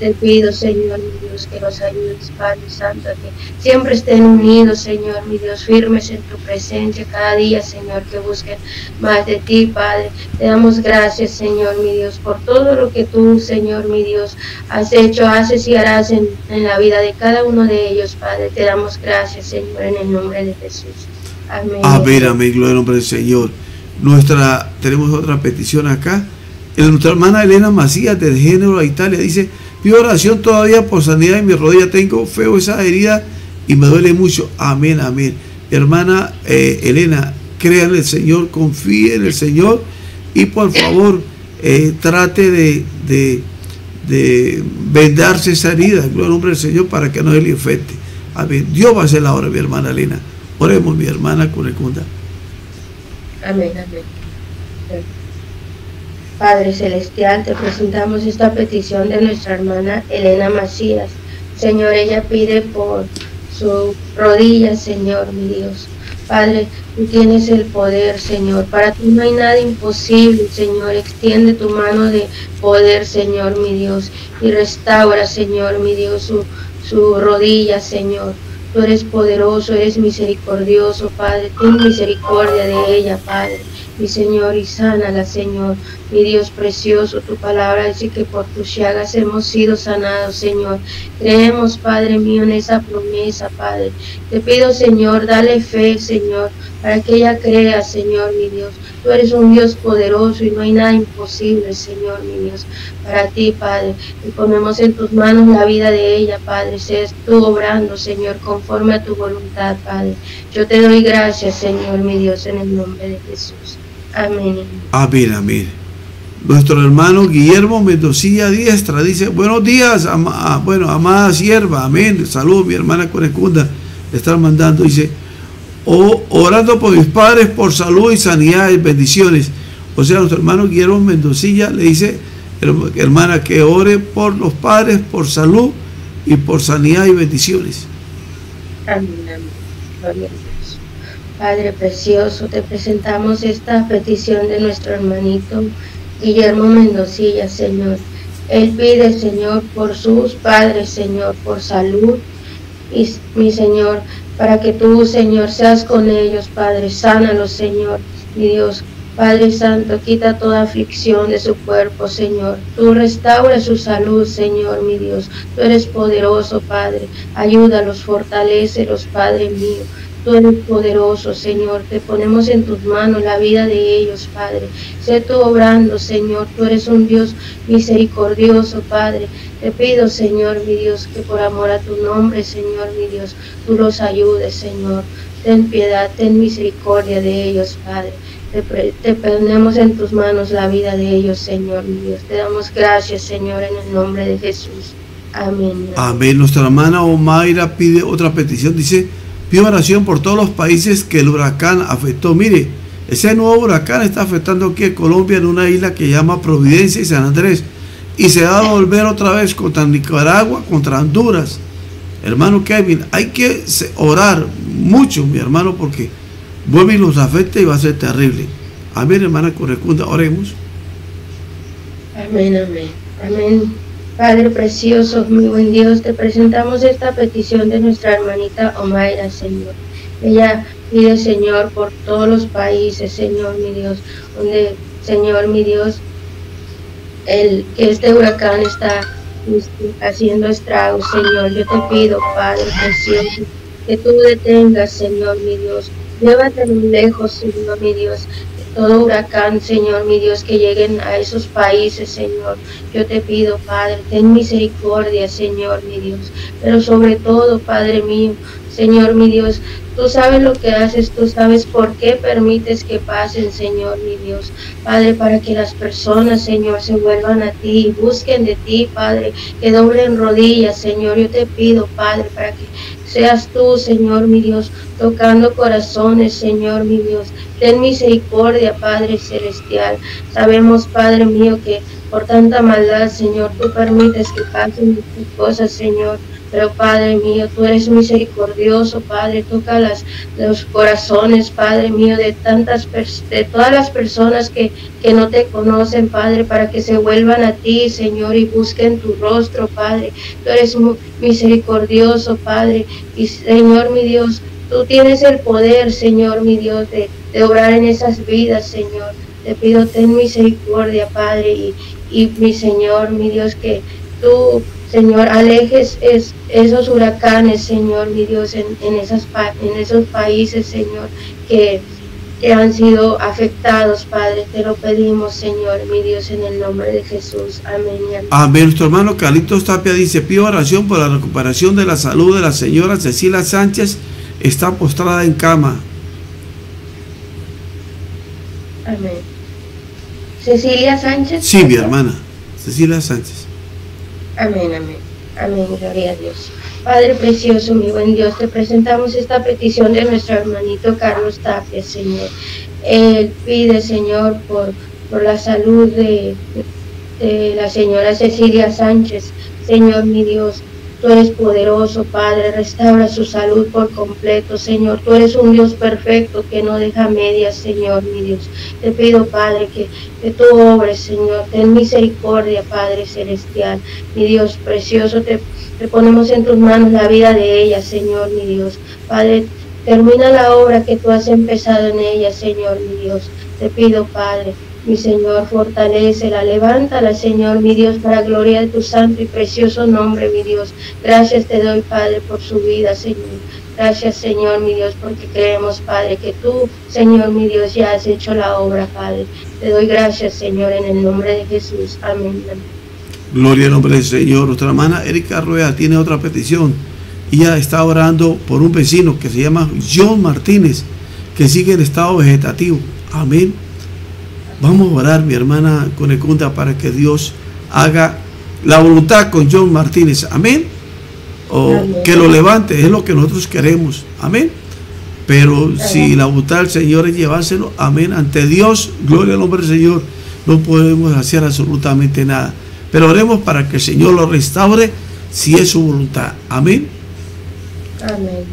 Te pido, Señor, mi Que los ayudes, Padre Santo, que siempre estén unidos, Señor, mi Dios, firmes en tu presencia cada día, Señor, que busquen más de ti, Padre. Te damos gracias, Señor, mi Dios, por todo lo que tú, Señor, mi Dios, has hecho, haces y harás en, en la vida de cada uno de ellos, Padre. Te damos gracias, Señor, en el nombre de Jesús. Amén. Amén, amén, gloria al nombre del Señor. Nuestra, tenemos otra petición acá. Nuestra hermana Elena Macías de Género Italia dice, Pido oración todavía por sanidad en mi rodilla. Tengo feo esa herida y me duele mucho. Amén, amén. Hermana eh, Elena, crea en el Señor, confíe en el Señor y por favor eh, trate de, de, vendarse esa herida. Gloria al nombre del Señor para que no le infecte. Amén. Dios va a hacer la obra, mi hermana Elena. Oremos, mi hermana Cunecunda. Amén, amén. Padre Celestial, te presentamos esta petición de nuestra hermana Elena Macías. Señor, ella pide por su rodilla, Señor, mi Dios. Padre, tú tienes el poder, Señor. Para ti no hay nada imposible, Señor. Extiende tu mano de poder, Señor, mi Dios. Y restaura, Señor, mi Dios, su, su rodilla, Señor. Tú eres poderoso, eres misericordioso, Padre. Ten misericordia de ella, Padre mi Señor, y sánala, Señor. Mi Dios precioso, tu palabra dice que por tus llagas hemos sido sanados, Señor. Creemos, Padre mío, en esa promesa, Padre. Te pido, Señor, dale fe, Señor, para que ella crea, Señor, mi Dios. Tú eres un Dios poderoso y no hay nada imposible, Señor, mi Dios, para ti, Padre. Y ponemos en tus manos la vida de ella, Padre. Seas tú obrando, Señor, conforme a tu voluntad, Padre. Yo te doy gracias, Señor, mi Dios, en el nombre de Jesús. Amén. Amén, amén. Nuestro hermano Guillermo Mendocilla Diestra dice, buenos días, ah, bueno, amada sierva, amén. Saludos, mi hermana Curecunda, le están mandando, dice, orando por mis padres por salud y sanidad y bendiciones. O sea, nuestro hermano Guillermo Mendocilla le dice, hermana, que ore por los padres por salud y por sanidad y bendiciones. Amén, amén. Padre precioso, te presentamos esta petición de nuestro hermanito Guillermo Mendocilla, Señor. Él pide, Señor, por sus padres, Señor, por salud, y mi Señor, para que tú, Señor, seas con ellos, Padre, sánalos, Señor, mi Dios. Padre Santo, quita toda aflicción de su cuerpo, Señor. Tú restaura su salud, Señor, mi Dios. Tú eres poderoso, Padre. Ayúdalos, fortalecelos, Padre mío. Tú eres poderoso, Señor. Te ponemos en tus manos la vida de ellos, Padre. Sé tú obrando, Señor. Tú eres un Dios misericordioso, Padre. Te pido, Señor, mi Dios, que por amor a tu nombre, Señor, mi Dios, tú los ayudes, Señor. Ten piedad, ten misericordia de ellos, Padre. Te, ponemos en tus manos la vida de ellos, Señor, Dios. Te damos gracias, Señor, en el nombre de Jesús. Amén. Amén. Nuestra hermana Omaira pide otra petición. Dice, Pido oración por todos los países que el huracán afectó. Mire, ese nuevo huracán está afectando aquí a Colombia en una isla que llama Providencia y San Andrés. Y se va a volver otra vez contra Nicaragua, contra Honduras. Hermano Kevin, hay que orar mucho, mi hermano, porque vuelve y los afecta y va a ser terrible. Amén, hermana Correcunda, oremos. Amén, amén. Amén. Padre precioso, mi buen Dios, te presentamos esta petición de nuestra hermanita Omaira, Señor. Ella pide, Señor, por todos los países, Señor, mi Dios, donde, Señor, mi Dios, el, que este huracán está haciendo estragos, Señor. Yo te pido, Padre precioso, que tú detengas, Señor, mi Dios. Llévatelo lejos, Señor, mi Dios, todo huracán, Señor, mi Dios, que lleguen a esos países, Señor. Yo te pido, Padre, ten misericordia, Señor, mi Dios. Pero sobre todo, Padre mío, Señor, mi Dios, Tú sabes lo que haces, tú sabes por qué permites que pasen, Señor, mi Dios. Padre, para que las personas, Señor, se vuelvan a ti y busquen de ti, Padre, que doblen rodillas, Señor. Yo te pido, Padre, para que seas tú, Señor, mi Dios, tocando corazones, Señor, mi Dios. Ten misericordia, Padre Celestial. Sabemos, Padre mío, que por tanta maldad, Señor, tú permites que pasen estas cosas, Señor. Pero Padre mío, tú eres misericordioso, Padre, toca los corazones, Padre mío, de tantas de todas las personas que, que no te conocen, Padre, para que se vuelvan a ti, Señor, y busquen tu rostro, Padre. Tú eres misericordioso, Padre, y Señor, mi Dios, tú tienes el poder, Señor, mi Dios, de, de obrar en esas vidas, Señor. Te pido, ten misericordia, Padre, y, y mi Señor, mi Dios, que tú Señor, alejes esos huracanes, Señor, mi Dios, en, esas, en esos países, Señor, que, han sido afectados, Padre. Te lo pedimos, Señor, mi Dios, en el nombre de Jesús. Amén. amén. Nuestro hermano Carlitos Tapia dice, pido oración por la recuperación de la salud de la señora Cecilia Sánchez. Está postrada en cama. Amén. Cecilia Sánchez. Sí, mi hermana. Cecilia Sánchez. Amén, amén. Amén, gloria a Dios. Padre precioso, mi buen Dios, te presentamos esta petición de nuestro hermanito Carlos Tapia, Señor. Él pide, Señor, por, por la salud de, de la señora Cecilia Sánchez. Señor, mi Dios, Tú eres poderoso, Padre, restaura su salud por completo, Señor. Tú eres un Dios perfecto que no deja medias, Señor, mi Dios. Te pido, Padre, que, que tú obres, Señor. Ten misericordia, Padre celestial. Mi Dios precioso, te, te ponemos en tus manos la vida de ella, Señor, mi Dios. Padre, termina la obra que tú has empezado en ella, Señor, mi Dios. Te pido, Padre, mi Señor, fortalecela, levántala, Señor, mi Dios, para gloria de tu santo y precioso nombre, mi Dios. Gracias te doy, Padre, por su vida, Señor. Gracias, Señor, mi Dios, porque creemos, Padre, que tú, Señor, mi Dios, ya has hecho la obra, Padre. Te doy gracias, Señor, en el nombre de Jesús. Amén. Gloria al nombre del Señor. Nuestra hermana Erika Rueda tiene otra petición. Ella está orando por un vecino que se llama John Martínez, que sigue en estado vegetativo. Amén. Vamos a orar, mi hermana Conecunda, para que Dios haga la voluntad con John Martínez. Amén. O que lo levante, es lo que nosotros queremos. Amén. Pero si la voluntad del Señor es llevárselo, amén. Ante Dios, gloria al nombre del Señor, no podemos hacer absolutamente nada. Pero oremos para que el Señor lo restaure si es su voluntad. Amén. Amén.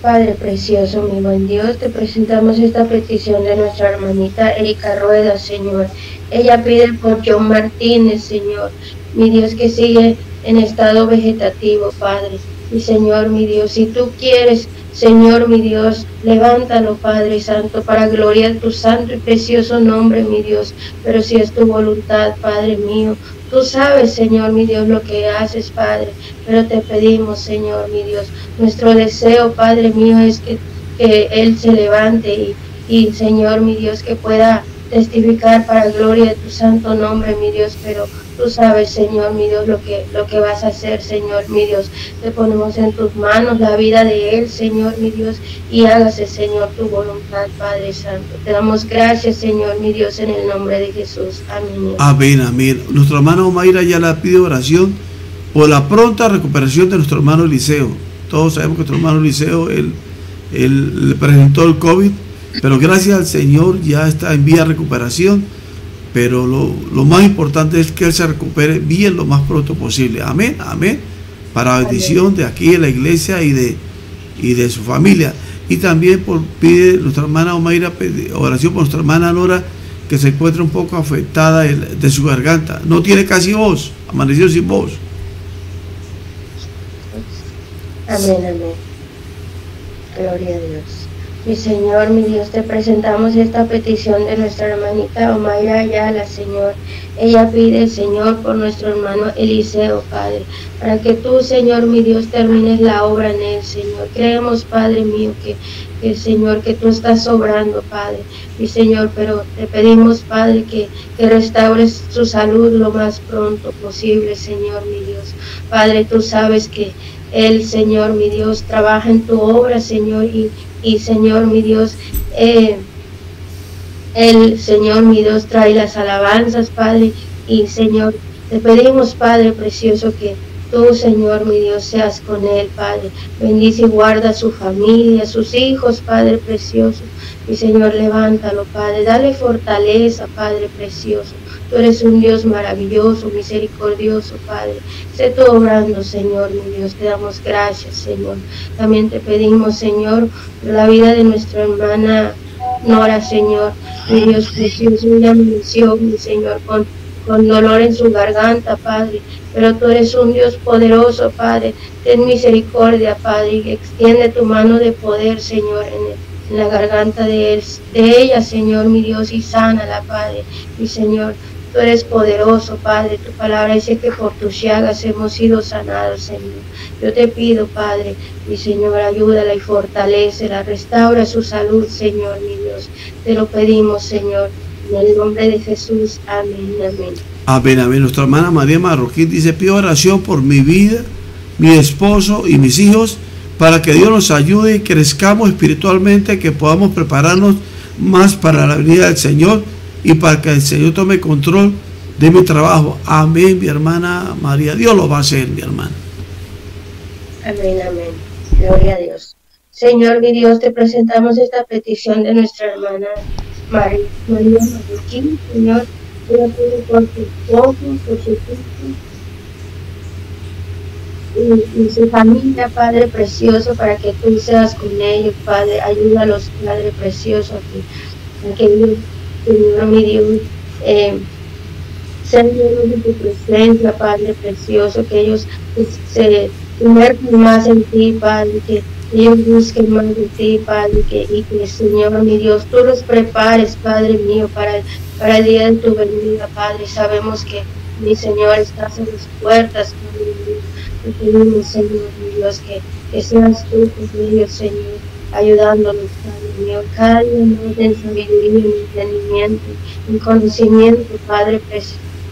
Padre precioso, mi buen Dios, te presentamos esta petición de nuestra hermanita Erika Rueda, Señor. Ella pide por John Martínez, Señor. Mi Dios que sigue en estado vegetativo, Padre. Mi Señor, mi Dios, si tú quieres, Señor, mi Dios, levántalo, Padre Santo, para gloria de tu santo y precioso nombre, mi Dios. Pero si es tu voluntad, Padre mío, Tú sabes, Señor, mi Dios, lo que haces, Padre, pero te pedimos, Señor, mi Dios, nuestro deseo, Padre mío, es que, que Él se levante y, y, Señor, mi Dios, que pueda testificar para gloria de tu santo nombre, mi Dios, pero Tú sabes, Señor, mi Dios, lo que, lo que vas a hacer, Señor, mi Dios. Te ponemos en tus manos la vida de Él, Señor, mi Dios, y hágase, Señor, tu voluntad, Padre Santo. Te damos gracias, Señor, mi Dios, en el nombre de Jesús. Amén. Amén, amén. Nuestro hermano Mayra ya la pide oración por la pronta recuperación de nuestro hermano Eliseo. Todos sabemos que nuestro hermano Eliseo, él, él le presentó el COVID, pero gracias al Señor ya está en vía de recuperación pero lo, más importante es que Él se recupere bien lo más pronto posible. Amén, amén. Para bendición de aquí de la iglesia y de, y de su familia. Y también por, pide nuestra hermana Omaira oración por nuestra hermana Nora que se encuentra un poco afectada de su garganta. No tiene casi voz, amaneció sin voz. Amén, amén. Gloria a Dios. Mi Señor, mi Dios, te presentamos esta petición de nuestra hermanita Omaira Ayala, Señor. Ella pide, Señor, por nuestro hermano Eliseo, Padre, para que tú, Señor, mi Dios, termines la obra en él, Señor. Creemos, Padre mío, que, que Señor, que tú estás obrando, Padre, mi Señor, pero te pedimos, Padre, que, que restaures su salud lo más pronto posible, Señor, mi Dios. Padre, tú sabes que él, Señor, mi Dios, trabaja en tu obra, Señor, y, y Señor, mi Dios, eh, el Señor mi Dios trae las alabanzas, Padre, y Señor, te pedimos, Padre precioso, que tú, Señor mi Dios, seas con él, Padre. Bendice y guarda a su familia, a sus hijos, Padre precioso. Y Señor, levántalo, Padre. Dale fortaleza, Padre precioso. Tú eres un Dios maravilloso, misericordioso, Padre. Sé tú obrando, Señor, mi Dios. Te damos gracias, Señor. También te pedimos, Señor, por la vida de nuestra hermana Nora, Señor. Mi Dios precioso, ella amaneció, mi Señor, con, con dolor en su garganta, Padre. Pero tú eres un Dios poderoso, Padre. Ten misericordia, Padre, y extiende tu mano de poder, Señor, en, la garganta de, él, de ella, Señor, mi Dios, y sánala, Padre. Mi Señor, Tú eres poderoso, Padre. Tu palabra dice que por tus llagas hemos sido sanados, Señor. Yo te pido, Padre, mi Señor, ayúdala y fortalecela, restaura su salud, Señor, mi Dios. Te lo pedimos, Señor, en el nombre de Jesús. Amén, amén. Amén. Nuestra hermana María Marroquín dice, pido oración por mi vida, mi esposo y mis hijos, para que Dios nos ayude y crezcamos espiritualmente, que podamos prepararnos más para la venida del Señor y para que el Señor tome control de mi trabajo. Amén, mi hermana María. Dios lo va a hacer, mi hermana. Amén, amén. Gloria a Dios. Señor, mi Dios, te presentamos esta petición de nuestra hermana María, María Marroquín. Señor, yo por su esposo, por su hijo y, y, su familia, Padre precioso, para que tú seas con ellos, Padre. Ayúdalos, Padre precioso, a que, a que Señor mi Dios, eh, sean llenos de tu presencia, Padre precioso, que ellos pues, se sumerjan más en ti, Padre, que ellos busquen más de ti, Padre, que, y que, Señor mi Dios, tú los prepares, Padre mío, para, para el día de tu venida, Padre. Sabemos que mi Señor estás en las puertas, Padre mío. Te pedimos, Señor mi Dios, que, que seas tú con ellos, Señor ayudándonos, día más en sabiduría, en entendimiento, en conocimiento, Padre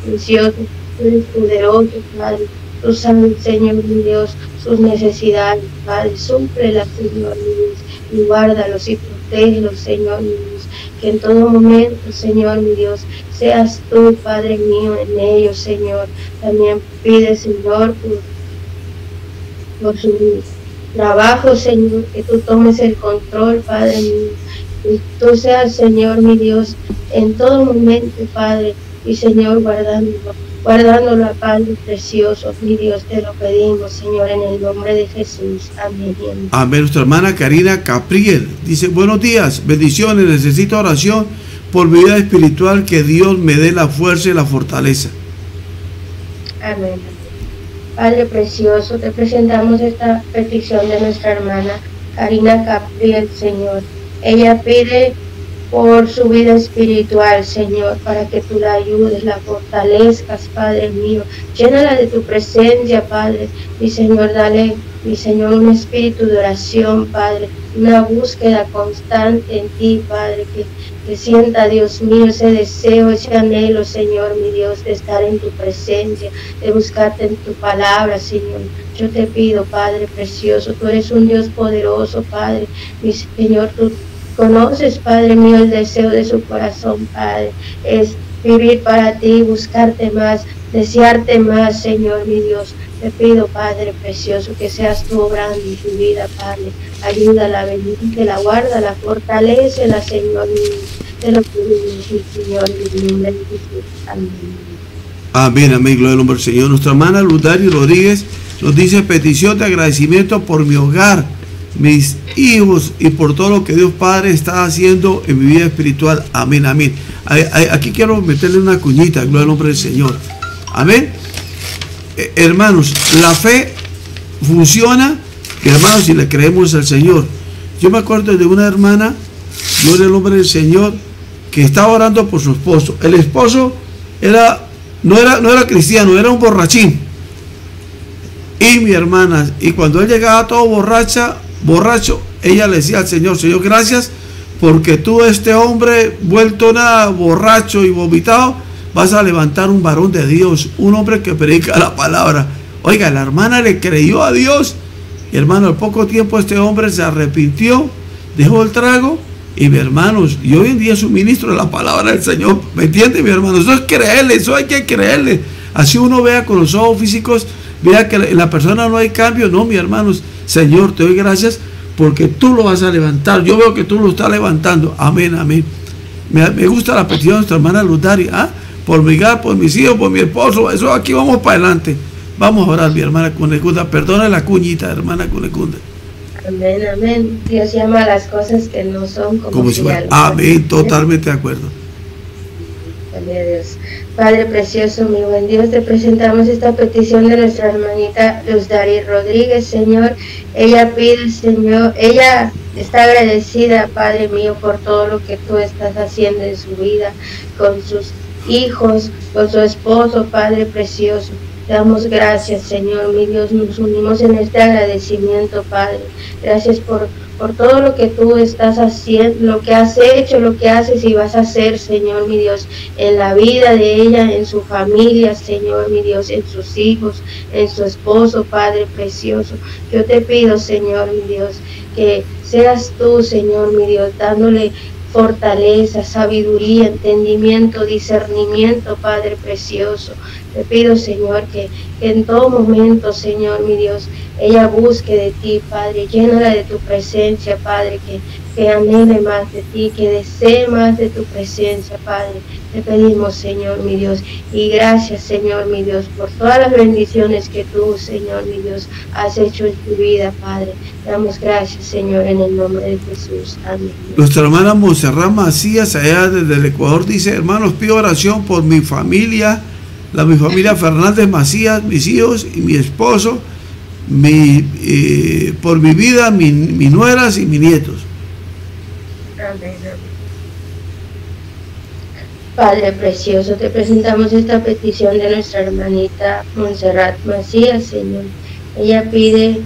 precioso, eres poderoso, Padre, tú sabes, Señor mi Dios, sus necesidades, Padre, súplelas, Señor mi Dios, y guárdalos y protégelos, Señor mi Dios, que en todo momento, Señor mi Dios, seas tú, Padre mío, en ellos, Señor, también pide, Señor, por, por su trabajo, Señor, que tú tomes el control, Padre mío. Y tú seas, Señor, mi Dios, en todo momento, Padre, y Señor, guardándolo, guardándolo, Padre precioso, mi Dios, te lo pedimos, Señor, en el nombre de Jesús. Amén. Amén. Nuestra hermana Karina Capriel dice, buenos días, bendiciones, necesito oración por mi vida espiritual, que Dios me dé la fuerza y la fortaleza. Amén. Padre precioso, te presentamos esta petición de nuestra hermana Karina Capriel, Señor. Ella pide por su vida espiritual, Señor, para que tú la ayudes, la fortalezcas, Padre mío. Llénala de tu presencia, Padre. Mi Señor, dale, mi Señor, un espíritu de oración, Padre. Una búsqueda constante en ti, Padre, que, sienta, Dios mío, ese deseo, ese anhelo, Señor, mi Dios, de estar en tu presencia, de buscarte en tu palabra, Señor. Yo te pido, Padre precioso, tú eres un Dios poderoso, Padre. Mi Señor, tú Conoces, Padre mío, el deseo de su corazón, Padre. Es vivir para ti, buscarte más, desearte más, Señor, mi Dios. Te pido, Padre precioso, que seas tú obrando en tu vida, Padre. Ayúdala, la guarda, la fortalece, la Señor. Te lo pedimos, Señor, en el nombre de Jesús. Amén. Amén, amén, gloria al nombre del Señor. Nuestra hermana Ludari Rodríguez nos dice petición de agradecimiento por mi hogar mis hijos y por todo lo que Dios Padre está haciendo en mi vida espiritual. Amén, amén. Aquí quiero meterle una cuñita, gloria al nombre del Señor. Amén. Eh, hermanos, la fe funciona, hermanos, si le creemos al Señor. Yo me acuerdo de una hermana, gloria al nombre del Señor, que estaba orando por su esposo. El esposo era no era, no era cristiano, era un borrachín. Y mi hermana, y cuando él llegaba todo borracha, borracho, ella le decía al Señor, Señor, gracias porque tú, este hombre vuelto nada borracho y vomitado, vas a levantar un varón de Dios, un hombre que predica la palabra. Oiga, la hermana le creyó a Dios y hermano, al poco tiempo este hombre se arrepintió, dejó el trago y mi hermanos, y hoy en día es un ministro de la palabra del Señor. ¿Me entiende, mi hermano? Eso es creerle, eso hay que creerle. Así uno vea con los ojos físicos, vea que en la persona no hay cambio. No, mi hermanos, Señor, te doy gracias porque tú lo vas a levantar. Yo veo que tú lo estás levantando. Amén, amén. Me, gusta la petición de nuestra hermana Lutari. ¿ah? Por mi hija, por mis hijos, por mi esposo. Eso aquí vamos para adelante. Vamos a orar, mi hermana Cunecunda. Perdona la cuñita, hermana Cunecunda. Amén, amén. Dios llama las cosas que no son como, si Amén, totalmente de acuerdo. Dios. Padre precioso, mi buen Dios, te presentamos esta petición de nuestra hermanita Luz Dari Rodríguez, Señor. Ella pide, Señor, ella está agradecida, Padre mío, por todo lo que tú estás haciendo en su vida, con sus hijos, con su esposo, Padre precioso. Damos gracias, Señor, mi Dios, nos unimos en este agradecimiento, Padre. Gracias por, por todo lo que tú estás haciendo, lo que has hecho, lo que haces y vas a hacer, Señor, mi Dios, en la vida de ella, en su familia, Señor, mi Dios, en sus hijos, en su esposo, Padre precioso. Yo te pido, Señor, mi Dios, que seas tú, Señor, mi Dios, dándole fortaleza, sabiduría, entendimiento, discernimiento, Padre precioso. Te pido, Señor, que, en todo momento, Señor, mi Dios, ella busque de ti, Padre, llénala de tu presencia, Padre, que, que anhele más de ti, que desee más de tu presencia, Padre. Te pedimos, Señor, mi Dios, y gracias, Señor, mi Dios, por todas las bendiciones que tú, Señor, mi Dios, has hecho en tu vida, Padre. Damos gracias, Señor, en el nombre de Jesús. Amén. Nuestra hermana Monserrat Macías, allá desde el Ecuador, dice, hermanos, pido oración por mi familia, la mi familia Fernández Macías, mis hijos y mi esposo, mi, eh, por mi vida, mis nueras y mis nietos. Padre precioso, te presentamos esta petición de nuestra hermanita Montserrat Macías, Señor. Ella pide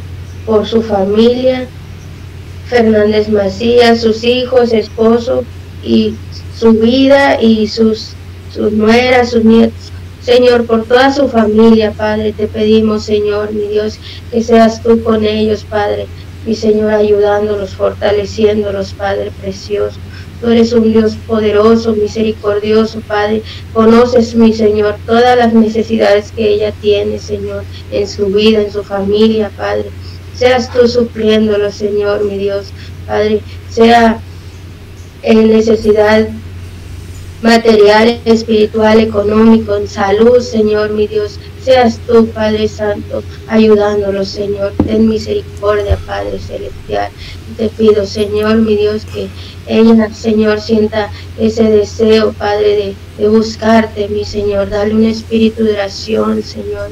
por su familia, Fernández Macías, sus hijos, esposo y su vida y sus, sus nueras, sus nietos Señor, por toda su familia, Padre, te pedimos, Señor, mi Dios, que seas tú con ellos, Padre, mi Señor, ayudándolos, fortaleciéndolos, Padre precioso. Tú eres un Dios poderoso, misericordioso, Padre. Conoces, mi Señor, todas las necesidades que ella tiene, Señor, en su vida, en su familia, Padre. Seas tú supliéndolo, Señor, mi Dios, Padre. Sea en necesidad material, espiritual, económico, en salud, Señor, mi Dios. Seas tú, Padre Santo, ayudándolos, Señor. Ten misericordia, Padre Celestial. Te pido, Señor, mi Dios, que ella, Señor, sienta ese deseo, Padre, de, de buscarte, mi Señor. Dale un espíritu de oración, Señor.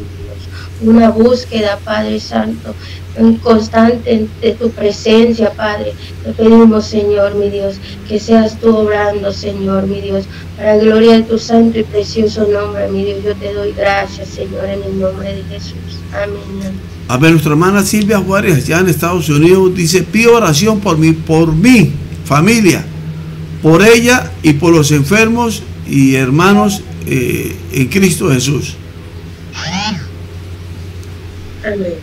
Una búsqueda, Padre Santo, un constante de tu presencia, Padre. Te pedimos, Señor, mi Dios, que seas tú obrando, Señor, mi Dios, para gloria de tu santo y precioso nombre, mi Dios. Yo te doy gracias, Señor, en el nombre de Jesús. Amén. A ver, nuestra hermana Silvia Juárez, ya en Estados Unidos, dice, pido oración por mi, por mi familia, por ella y por los enfermos y hermanos eh, en Cristo Jesús. Amén.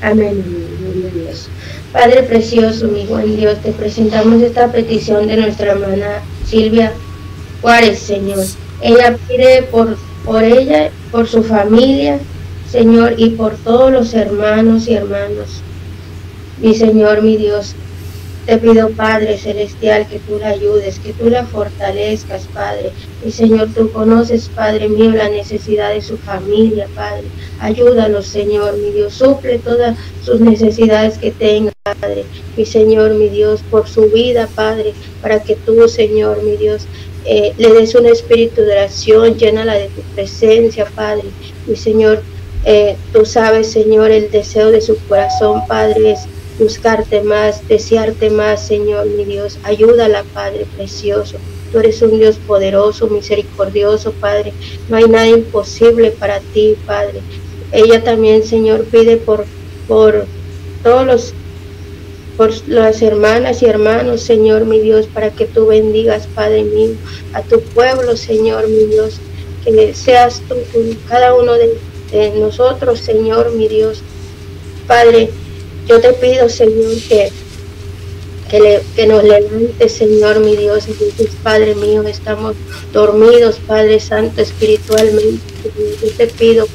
Amén. Dios. Padre precioso, mi buen Dios, te presentamos esta petición de nuestra hermana Silvia Juárez, Señor. Ella pide por, por ella, por su familia, Señor, y por todos los hermanos y hermanos. Mi Señor, mi Dios, te pido, Padre Celestial, que tú la ayudes, que tú la fortalezcas, Padre. Y Señor, tú conoces, Padre mío, la necesidad de su familia, Padre. Ayúdalos, Señor, mi Dios. Suple todas sus necesidades que tenga, Padre. Mi Señor, mi Dios, por su vida, Padre, para que tú, Señor, mi Dios, eh, le des un espíritu de oración, llénala de tu presencia, Padre. Mi Señor, eh, tú sabes, Señor, el deseo de su corazón, Padre, es buscarte más, desearte más, Señor mi Dios. Ayúdala, Padre precioso. Tú eres un Dios poderoso, misericordioso, Padre. No hay nada imposible para ti, Padre. Ella también, Señor, pide por, por todos los por las hermanas y hermanos, Señor mi Dios, para que tú bendigas, Padre mío, a tu pueblo, Señor mi Dios, que seas tú con cada uno de, nosotros, Señor mi Dios. Padre, yo te pido, Señor, que que, nos levante, Señor, mi Dios. Y Padre mío, estamos dormidos, Padre Santo, espiritualmente. Yo te pido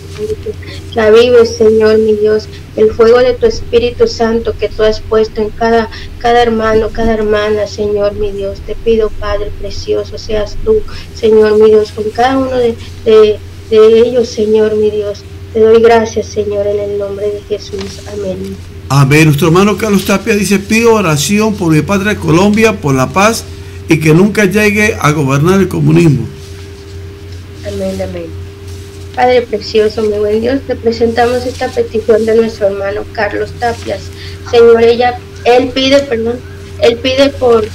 que, avives, Señor, mi Dios, el fuego de tu Espíritu Santo que tú has puesto en cada, cada hermano, cada hermana, Señor, mi Dios. Te pido, Padre precioso, seas tú, Señor, mi Dios, con cada uno de, de ellos, Señor, mi Dios. Te doy gracias, Señor, en el nombre de Jesús. Amén. Amén. Nuestro hermano Carlos Tapia dice, pido oración por mi padre Colombia, por la paz y que nunca llegue a gobernar el comunismo. Amén, amén. Padre precioso, mi buen Dios, te presentamos esta petición de nuestro hermano Carlos Tapias. Señor, ella, él pide, perdón, él pide por,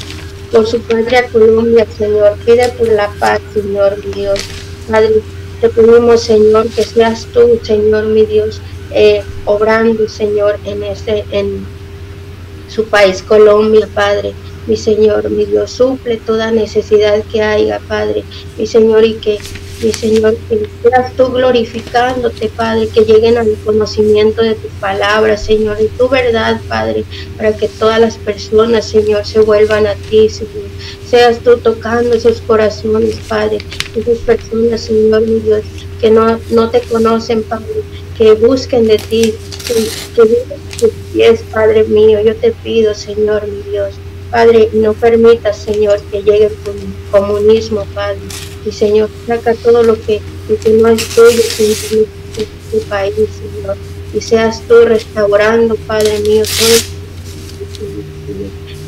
por su patria Colombia, Señor, pide por la paz, Señor, Dios. Padre, te pedimos, Señor, que seas tú, Señor, mi Dios, eh, obrando, Señor, en, este, en su país, Colombia, Padre. Mi Señor, mi Dios, suple toda necesidad que haya, Padre. Mi Señor, y que, mi Señor, que seas tú glorificándote, Padre, que lleguen al conocimiento de tu palabra, Señor, y tu verdad, Padre, para que todas las personas, Señor, se vuelvan a ti, Señor. Seas tú tocando esos corazones, Padre, esas personas, Señor, mi Dios, que no, no te conocen, Padre, que busquen de ti, que, que tus pies, Padre mío. Yo te pido, Señor, mi Dios. Padre, no permitas, Señor, que llegue el comunismo, Padre. Y, Señor, saca todo lo que, no es tuyo, de tu país, Señor. Y seas tú restaurando, Padre mío, todo.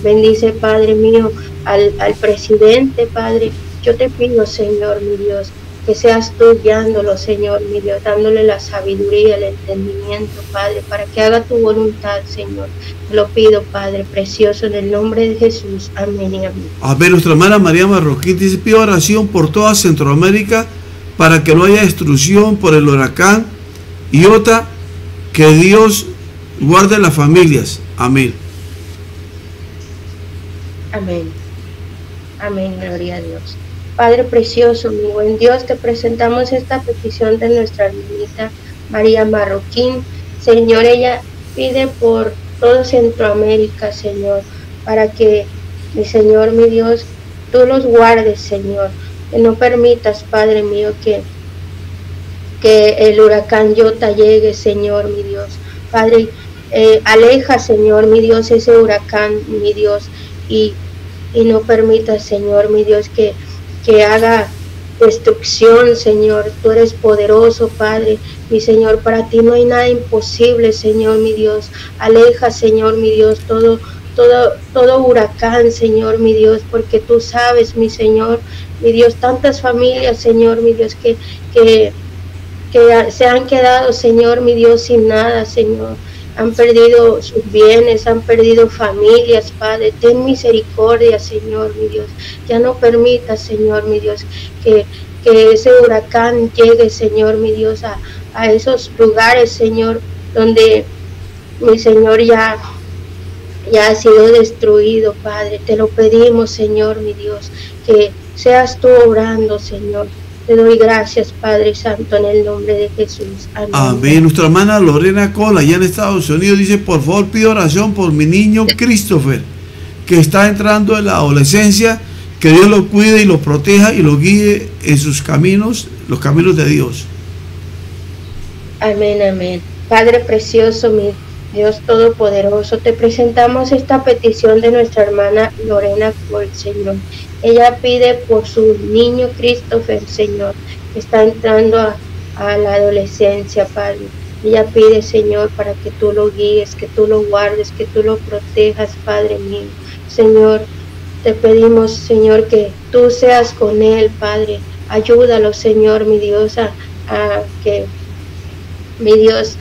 Bendice, Padre mío, al, al presidente, Padre. Yo te pido, Señor, mi Dios, que seas tú guiándolo, Señor, mi Dios, dándole la sabiduría, el entendimiento, Padre, para que haga tu voluntad, Señor. Te lo pido, Padre, precioso, en el nombre de Jesús. Amén y amén. A ver, nuestra hermana María Marroquín dice, pido oración por toda Centroamérica para que no haya destrucción por el huracán y otra, que Dios guarde las familias. Amén. Amén. Amén, gloria a Dios. Padre precioso, mi buen Dios, te presentamos esta petición de nuestra hermanita María Marroquín. Señor, ella pide por todo Centroamérica, Señor, para que, mi Señor, mi Dios, tú los guardes, Señor, que no permitas, Padre mío, que, que el huracán Yota llegue, Señor, mi Dios. Padre, eh, aleja, Señor, mi Dios, ese huracán, mi Dios, y, y no permita, Señor, mi Dios, que que haga destrucción, Señor. Tú eres poderoso, Padre. Mi Señor, para ti no hay nada imposible, Señor, mi Dios. Aleja, Señor, mi Dios, todo, todo, todo huracán, Señor, mi Dios, porque tú sabes, mi Señor, mi Dios, tantas familias, Señor, mi Dios, que, que, que se han quedado, Señor, mi Dios, sin nada, Señor han perdido sus bienes, han perdido familias, Padre. Ten misericordia, Señor, mi Dios. Ya no permita, Señor, mi Dios, que, ese huracán llegue, Señor, mi Dios, a, a esos lugares, Señor, donde mi Señor ya, ya ha sido destruido, Padre. Te lo pedimos, Señor, mi Dios, que seas tú orando, Señor te doy gracias, Padre Santo, en el nombre de Jesús. Amén. Nuestra hermana Lorena Cola, allá en Estados Unidos, dice, por favor, pido oración por mi niño Christopher, que está entrando en la adolescencia, que Dios lo cuide y lo proteja y lo guíe en sus caminos, los caminos de Dios. Amén, amén. Padre precioso, mi Dios Todopoderoso, te presentamos esta petición de nuestra hermana Lorena Cola, Señor. Ella pide por su niño Christopher, Señor, que está entrando a, la adolescencia, Padre. Ella pide, Señor, para que tú lo guíes, que tú lo guardes, que tú lo protejas, Padre mío. Señor, te pedimos, Señor, que tú seas con él, Padre. Ayúdalo, Señor, mi Dios, a, que mi Dios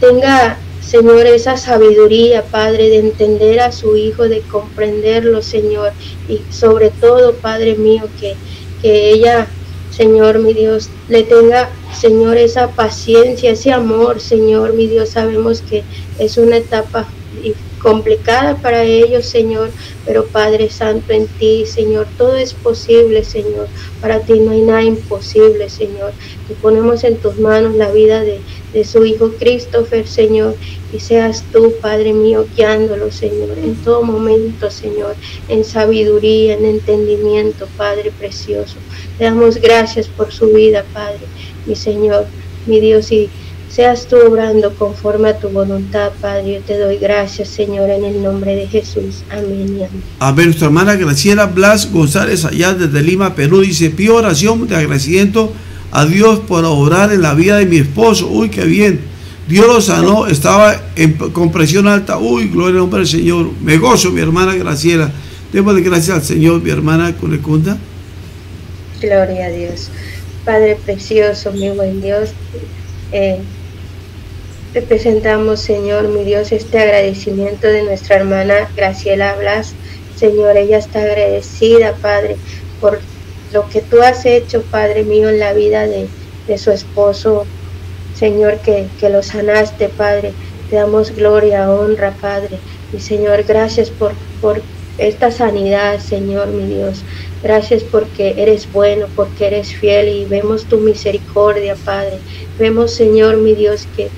tenga Señor, esa sabiduría, Padre, de entender a su Hijo, de comprenderlo, Señor. Y sobre todo, Padre mío, que, que ella, Señor, mi Dios, le tenga, Señor, esa paciencia, ese amor, Señor, mi Dios. Sabemos que es una etapa complicada para ellos, Señor, pero Padre Santo, en ti, Señor, todo es posible, Señor. Para ti no hay nada imposible, Señor. Y ponemos en tus manos la vida de, de su Hijo Christopher, Señor, y seas tú, Padre mío, guiándolo, Señor, en todo momento, Señor, en sabiduría, en entendimiento, Padre precioso. Le damos gracias por su vida, Padre, mi Señor, mi Dios, y seas tú obrando conforme a tu voluntad, Padre. Yo te doy gracias, Señor, en el nombre de Jesús. Amén y amén. Nuestra hermana Graciela Blas González, allá desde Lima, Perú, dice, pido oración de agradecimiento a Dios por obrar en la vida de mi esposo. Uy, qué bien. Dios lo sanó, estaba en, con presión alta. Uy, gloria al nombre del Señor. Me gozo, mi hermana Graciela. Demos gracias al Señor, mi hermana Culecunda. Gloria a Dios. Padre precioso, mi buen Dios. Eh, te presentamos, Señor, mi Dios, este agradecimiento de nuestra hermana Graciela Blas. Señor, ella está agradecida, Padre, por lo que tú has hecho, Padre mío, en la vida de, de su esposo, Señor, que, que, lo sanaste, Padre. Te damos gloria, honra, Padre. Y Señor, gracias por, por esta sanidad, Señor, mi Dios. Gracias porque eres bueno, porque eres fiel y vemos tu misericordia, Padre. Vemos, Señor, mi Dios, que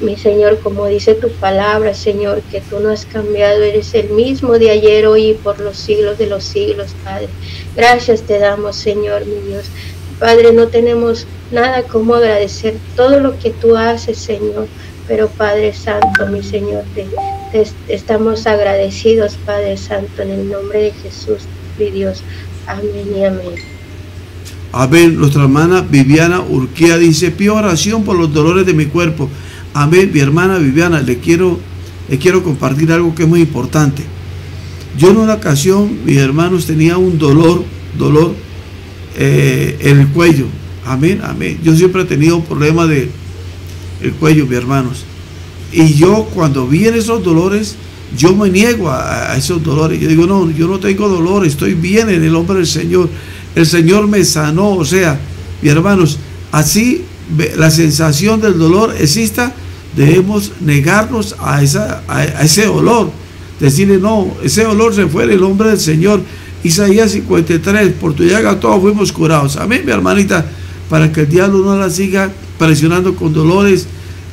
mi Señor, como dice tu palabra, Señor, que tú no has cambiado, eres el mismo de ayer, hoy y por los siglos de los siglos, Padre. Gracias te damos, Señor, mi Dios. Padre, no tenemos nada como agradecer todo lo que tú haces, Señor, pero Padre Santo, mi Señor, te, estamos agradecidos, Padre Santo, en el nombre de Jesús, mi Dios. Amén y amén. Amén. Nuestra hermana Viviana Urquía dice, pido oración por los dolores de mi cuerpo. Amén, mi hermana Viviana, le quiero, le quiero compartir algo que es muy importante. Yo en una ocasión, mis hermanos, tenía un dolor, dolor eh, en el cuello. Amén, amén. Yo siempre he tenido un problema de el cuello, mis hermanos. Y yo cuando vienen esos dolores, yo me niego a, esos dolores. Yo digo, no, yo no tengo dolor, estoy bien en el nombre del Señor. El Señor me sanó. O sea, mis hermanos, así la sensación del dolor exista, debemos negarnos a, esa, a, ese dolor. Decirle, no, ese dolor se fue en el nombre del Señor. Isaías 53, por tu llaga todos fuimos curados. Amén, mi hermanita, para que el diablo no la siga presionando con dolores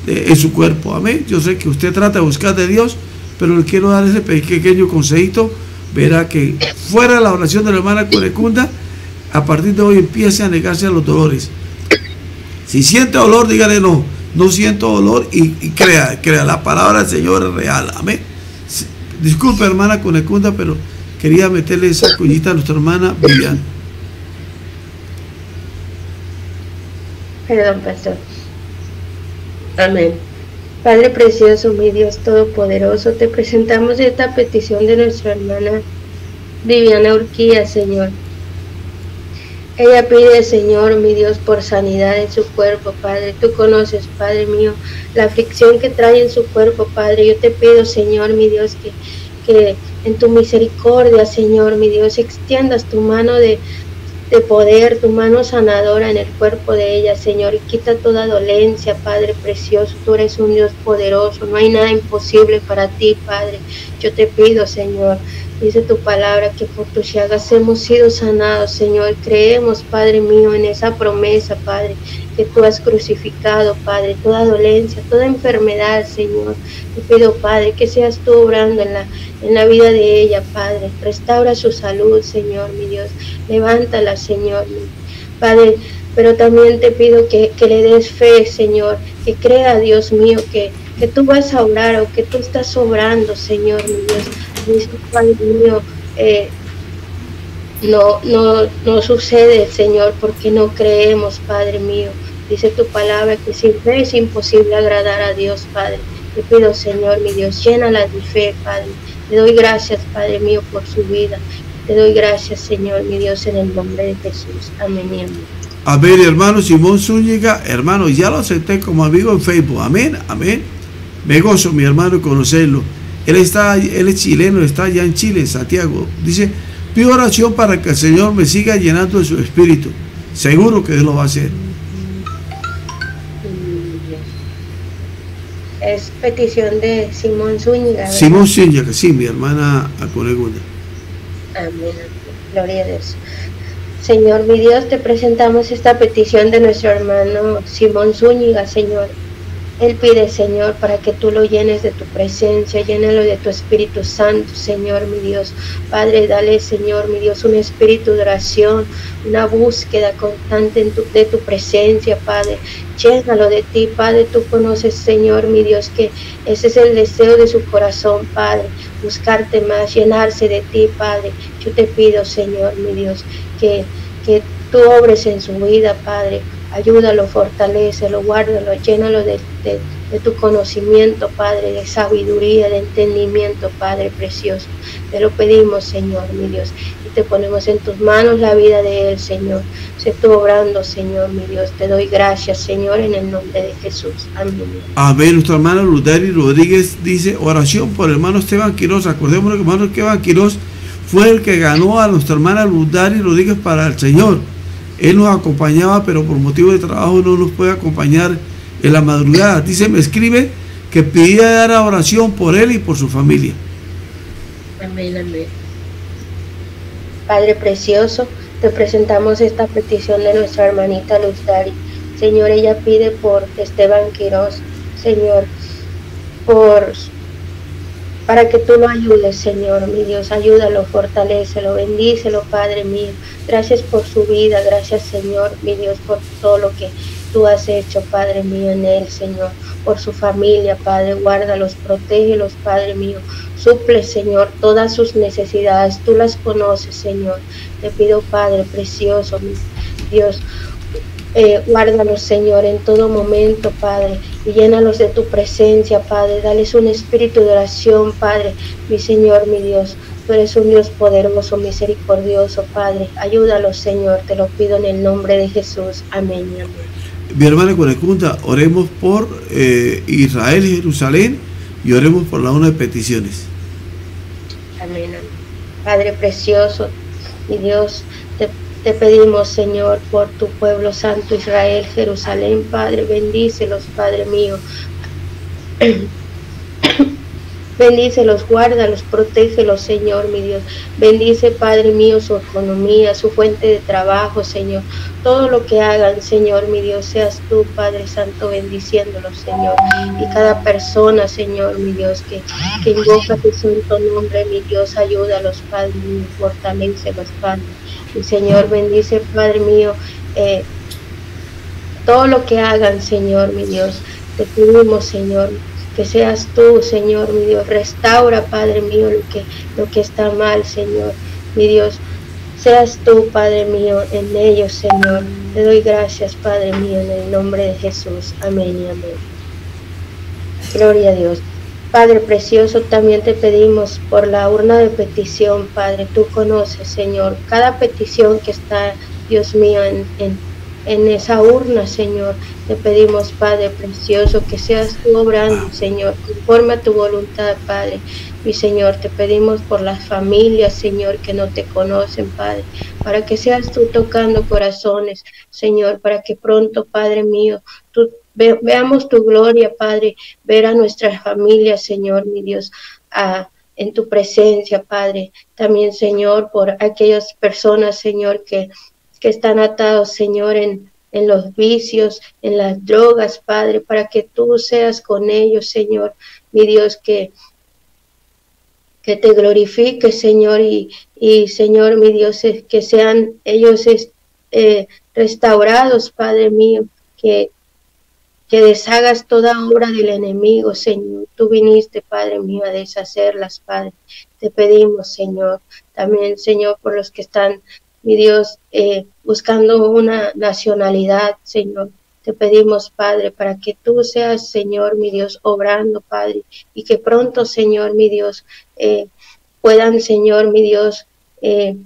eh, en su cuerpo. Amén. Yo sé que usted trata de buscar de Dios, pero le quiero dar ese pequeño consejito. Verá que fuera la oración de la hermana Curecunda, a partir de hoy empiece a negarse a los dolores. Si siente dolor, dígale no no siento dolor y, crea, crea, la palabra del Señor es real. Amén. Disculpe, hermana Cunecunda, pero quería meterle esa cuñita a nuestra hermana Viviana. Perdón, pastor. Amén. Padre precioso, mi Dios todopoderoso, te presentamos esta petición de nuestra hermana Viviana Urquía, Señor. Ella pide, Señor, mi Dios, por sanidad en su cuerpo, Padre. Tú conoces, Padre mío, la aflicción que trae en su cuerpo, Padre. Yo te pido, Señor, mi Dios, que, que en tu misericordia, Señor, mi Dios, extiendas tu mano de, de poder, tu mano sanadora en el cuerpo de ella, Señor, y quita toda dolencia, Padre precioso. Tú eres un Dios poderoso, no hay nada imposible para ti, Padre. Yo te pido, Señor, Dice tu palabra que por tus llagas hemos sido sanados, Señor. Creemos, Padre mío, en esa promesa, Padre, que tú has crucificado, Padre, toda dolencia, toda enfermedad, Señor. Te pido, Padre, que seas tú obrando en la, en la vida de ella, Padre. Restaura su salud, Señor, mi Dios. Levántala, Señor. Padre, pero también te pido que, que le des fe, Señor, que crea, Dios mío, que, que tú vas a obrar o que tú estás obrando, Señor, mi Dios Padre mío, eh, no, no, no sucede, Señor, porque no creemos, Padre mío. Dice tu palabra que sin fe es imposible agradar a Dios, Padre. Te pido, Señor, mi Dios, llénala de fe, Padre. Te doy gracias, Padre mío, por su vida. Te doy gracias, Señor, mi Dios, en el nombre de Jesús. Amén amén. A ver, hermano Simón Zúñiga, hermano, ya lo acepté como amigo en Facebook. Amén, amén. Me gozo, mi hermano, conocerlo. Él, está, él es chileno, está allá en Chile, Santiago. Dice, pido oración para que el Señor me siga llenando de su espíritu. Seguro que Él lo va a hacer. Es petición de Simón Zúñiga. ¿verdad? Simón Zúñiga, sí, mi hermana Aconegunda. Amén. Gloria a Dios. Señor, mi Dios, te presentamos esta petición de nuestro hermano Simón Zúñiga, Señor. Él pide, Señor, para que tú lo llenes de tu presencia, llénalo de tu Espíritu Santo, Señor, mi Dios. Padre, dale, Señor, mi Dios, un espíritu de oración, una búsqueda constante de tu presencia, Padre. Llénalo de ti, Padre. Tú conoces, Señor, mi Dios, que ese es el deseo de su corazón, Padre. Buscarte más, llenarse de ti, Padre. Yo te pido, Señor, mi Dios, que, que tú obres en su vida, Padre. Ayúdalo, fortalecelo, guárdalo, llénalo de, de- de tu conocimiento, Padre, de sabiduría, de entendimiento, Padre precioso. Te lo pedimos, Señor, mi Dios, y te ponemos en tus manos la vida de él, Señor. Sé tú obrando, Señor, mi Dios. Te doy gracias, Señor, en el nombre de Jesús. Amén. Amén. Nuestra hermana Lutari Rodríguez dice, oración por el hermano Esteban Quiroz. Acordémonos que el hermano Esteban Quiroz fue el que ganó a nuestra hermana Lutari Rodríguez para el Señor. Él nos acompañaba, pero por motivo de trabajo no nos puede acompañar en la madrugada. Dice, me escribe que pedía dar oración por él y por su familia. Amén, amén. Padre precioso, te presentamos esta petición de nuestra hermanita Luz Dari. Señor, ella pide por Esteban Quiroz, Señor, por para que tú lo ayudes, Señor, mi Dios, ayúdalo, fortalecelo, bendícelo, Padre mío. Gracias por su vida, gracias, Señor, mi Dios, por todo lo que tú has hecho, Padre mío, en él, Señor, por su familia, Padre, guárdalos, protégelos, Padre mío. Suple, Señor, todas sus necesidades. Tú las conoces, Señor. Te pido, Padre precioso, mi Dios. Eh, guárdalos, Señor, en todo momento, Padre, y llénalos de tu presencia, Padre. Dales un espíritu de oración, Padre, mi Señor, mi Dios. Tú eres un Dios poderoso, misericordioso, Padre. Ayúdalos, Señor, te lo pido en el nombre de Jesús. Amén y amén. Mi hermana Conecunta, oremos por eh, Israel y Jerusalén y oremos por la una de peticiones. Amén. amén. Padre precioso, mi Dios, te, pedimos, Señor, por tu pueblo santo Israel, Jerusalén, Padre, bendícelos, Padre mío. Bendícelos, guárdalos, protégelos, Señor, mi Dios. Bendice, Padre mío, su economía, su fuente de trabajo, Señor. Todo lo que hagan, Señor, mi Dios, seas tú, Padre Santo, bendiciéndolos, Señor. Y cada persona, Señor, mi Dios, que, que invoca tu santo nombre, mi Dios, ayúdalos, Padre mío, fortalecelos, Padre. Y Señor, bendice, Padre mío, eh, todo lo que hagan, Señor, mi Dios. Te pedimos, Señor, que seas tú, Señor, mi Dios. Restaura, Padre mío, lo que, lo que está mal, Señor, mi Dios. Seas tú, Padre mío, en ellos, Señor. Te doy gracias, Padre mío, en el nombre de Jesús. Amén y amén. Gloria a Dios. Padre precioso, también te pedimos por la urna de petición, Padre. Tú conoces, Señor, cada petición que está, Dios mío, en, en, en esa urna, Señor. Te pedimos, Padre precioso, que seas tú obrando, Señor, conforme a tu voluntad, Padre. Mi Señor, te pedimos por las familias, Señor, que no te conocen, Padre, para que seas tú tocando corazones, Señor, para que pronto, Padre mío, veamos tu gloria, Padre, ver a nuestras familias, Señor, mi Dios, en tu presencia, Padre. También, Señor, por aquellas personas, Señor, que, que están atados, Señor, en, en los vicios, en las drogas, Padre, para que tú seas con ellos, Señor, mi Dios, que, que te glorifique, Señor, y, y Señor, mi Dios, que sean ellos eh, restaurados, Padre mío, que, que deshagas toda obra del enemigo, Señor. Tú viniste, Padre mío, a deshacerlas, Padre. Te pedimos, Señor, también, Señor, por los que están, mi Dios, eh, buscando una nacionalidad, Señor. Te pedimos, Padre, para que tú seas, Señor, mi Dios, obrando, Padre, y que pronto, Señor, mi Dios, eh, puedan, Señor, mi Dios, eh,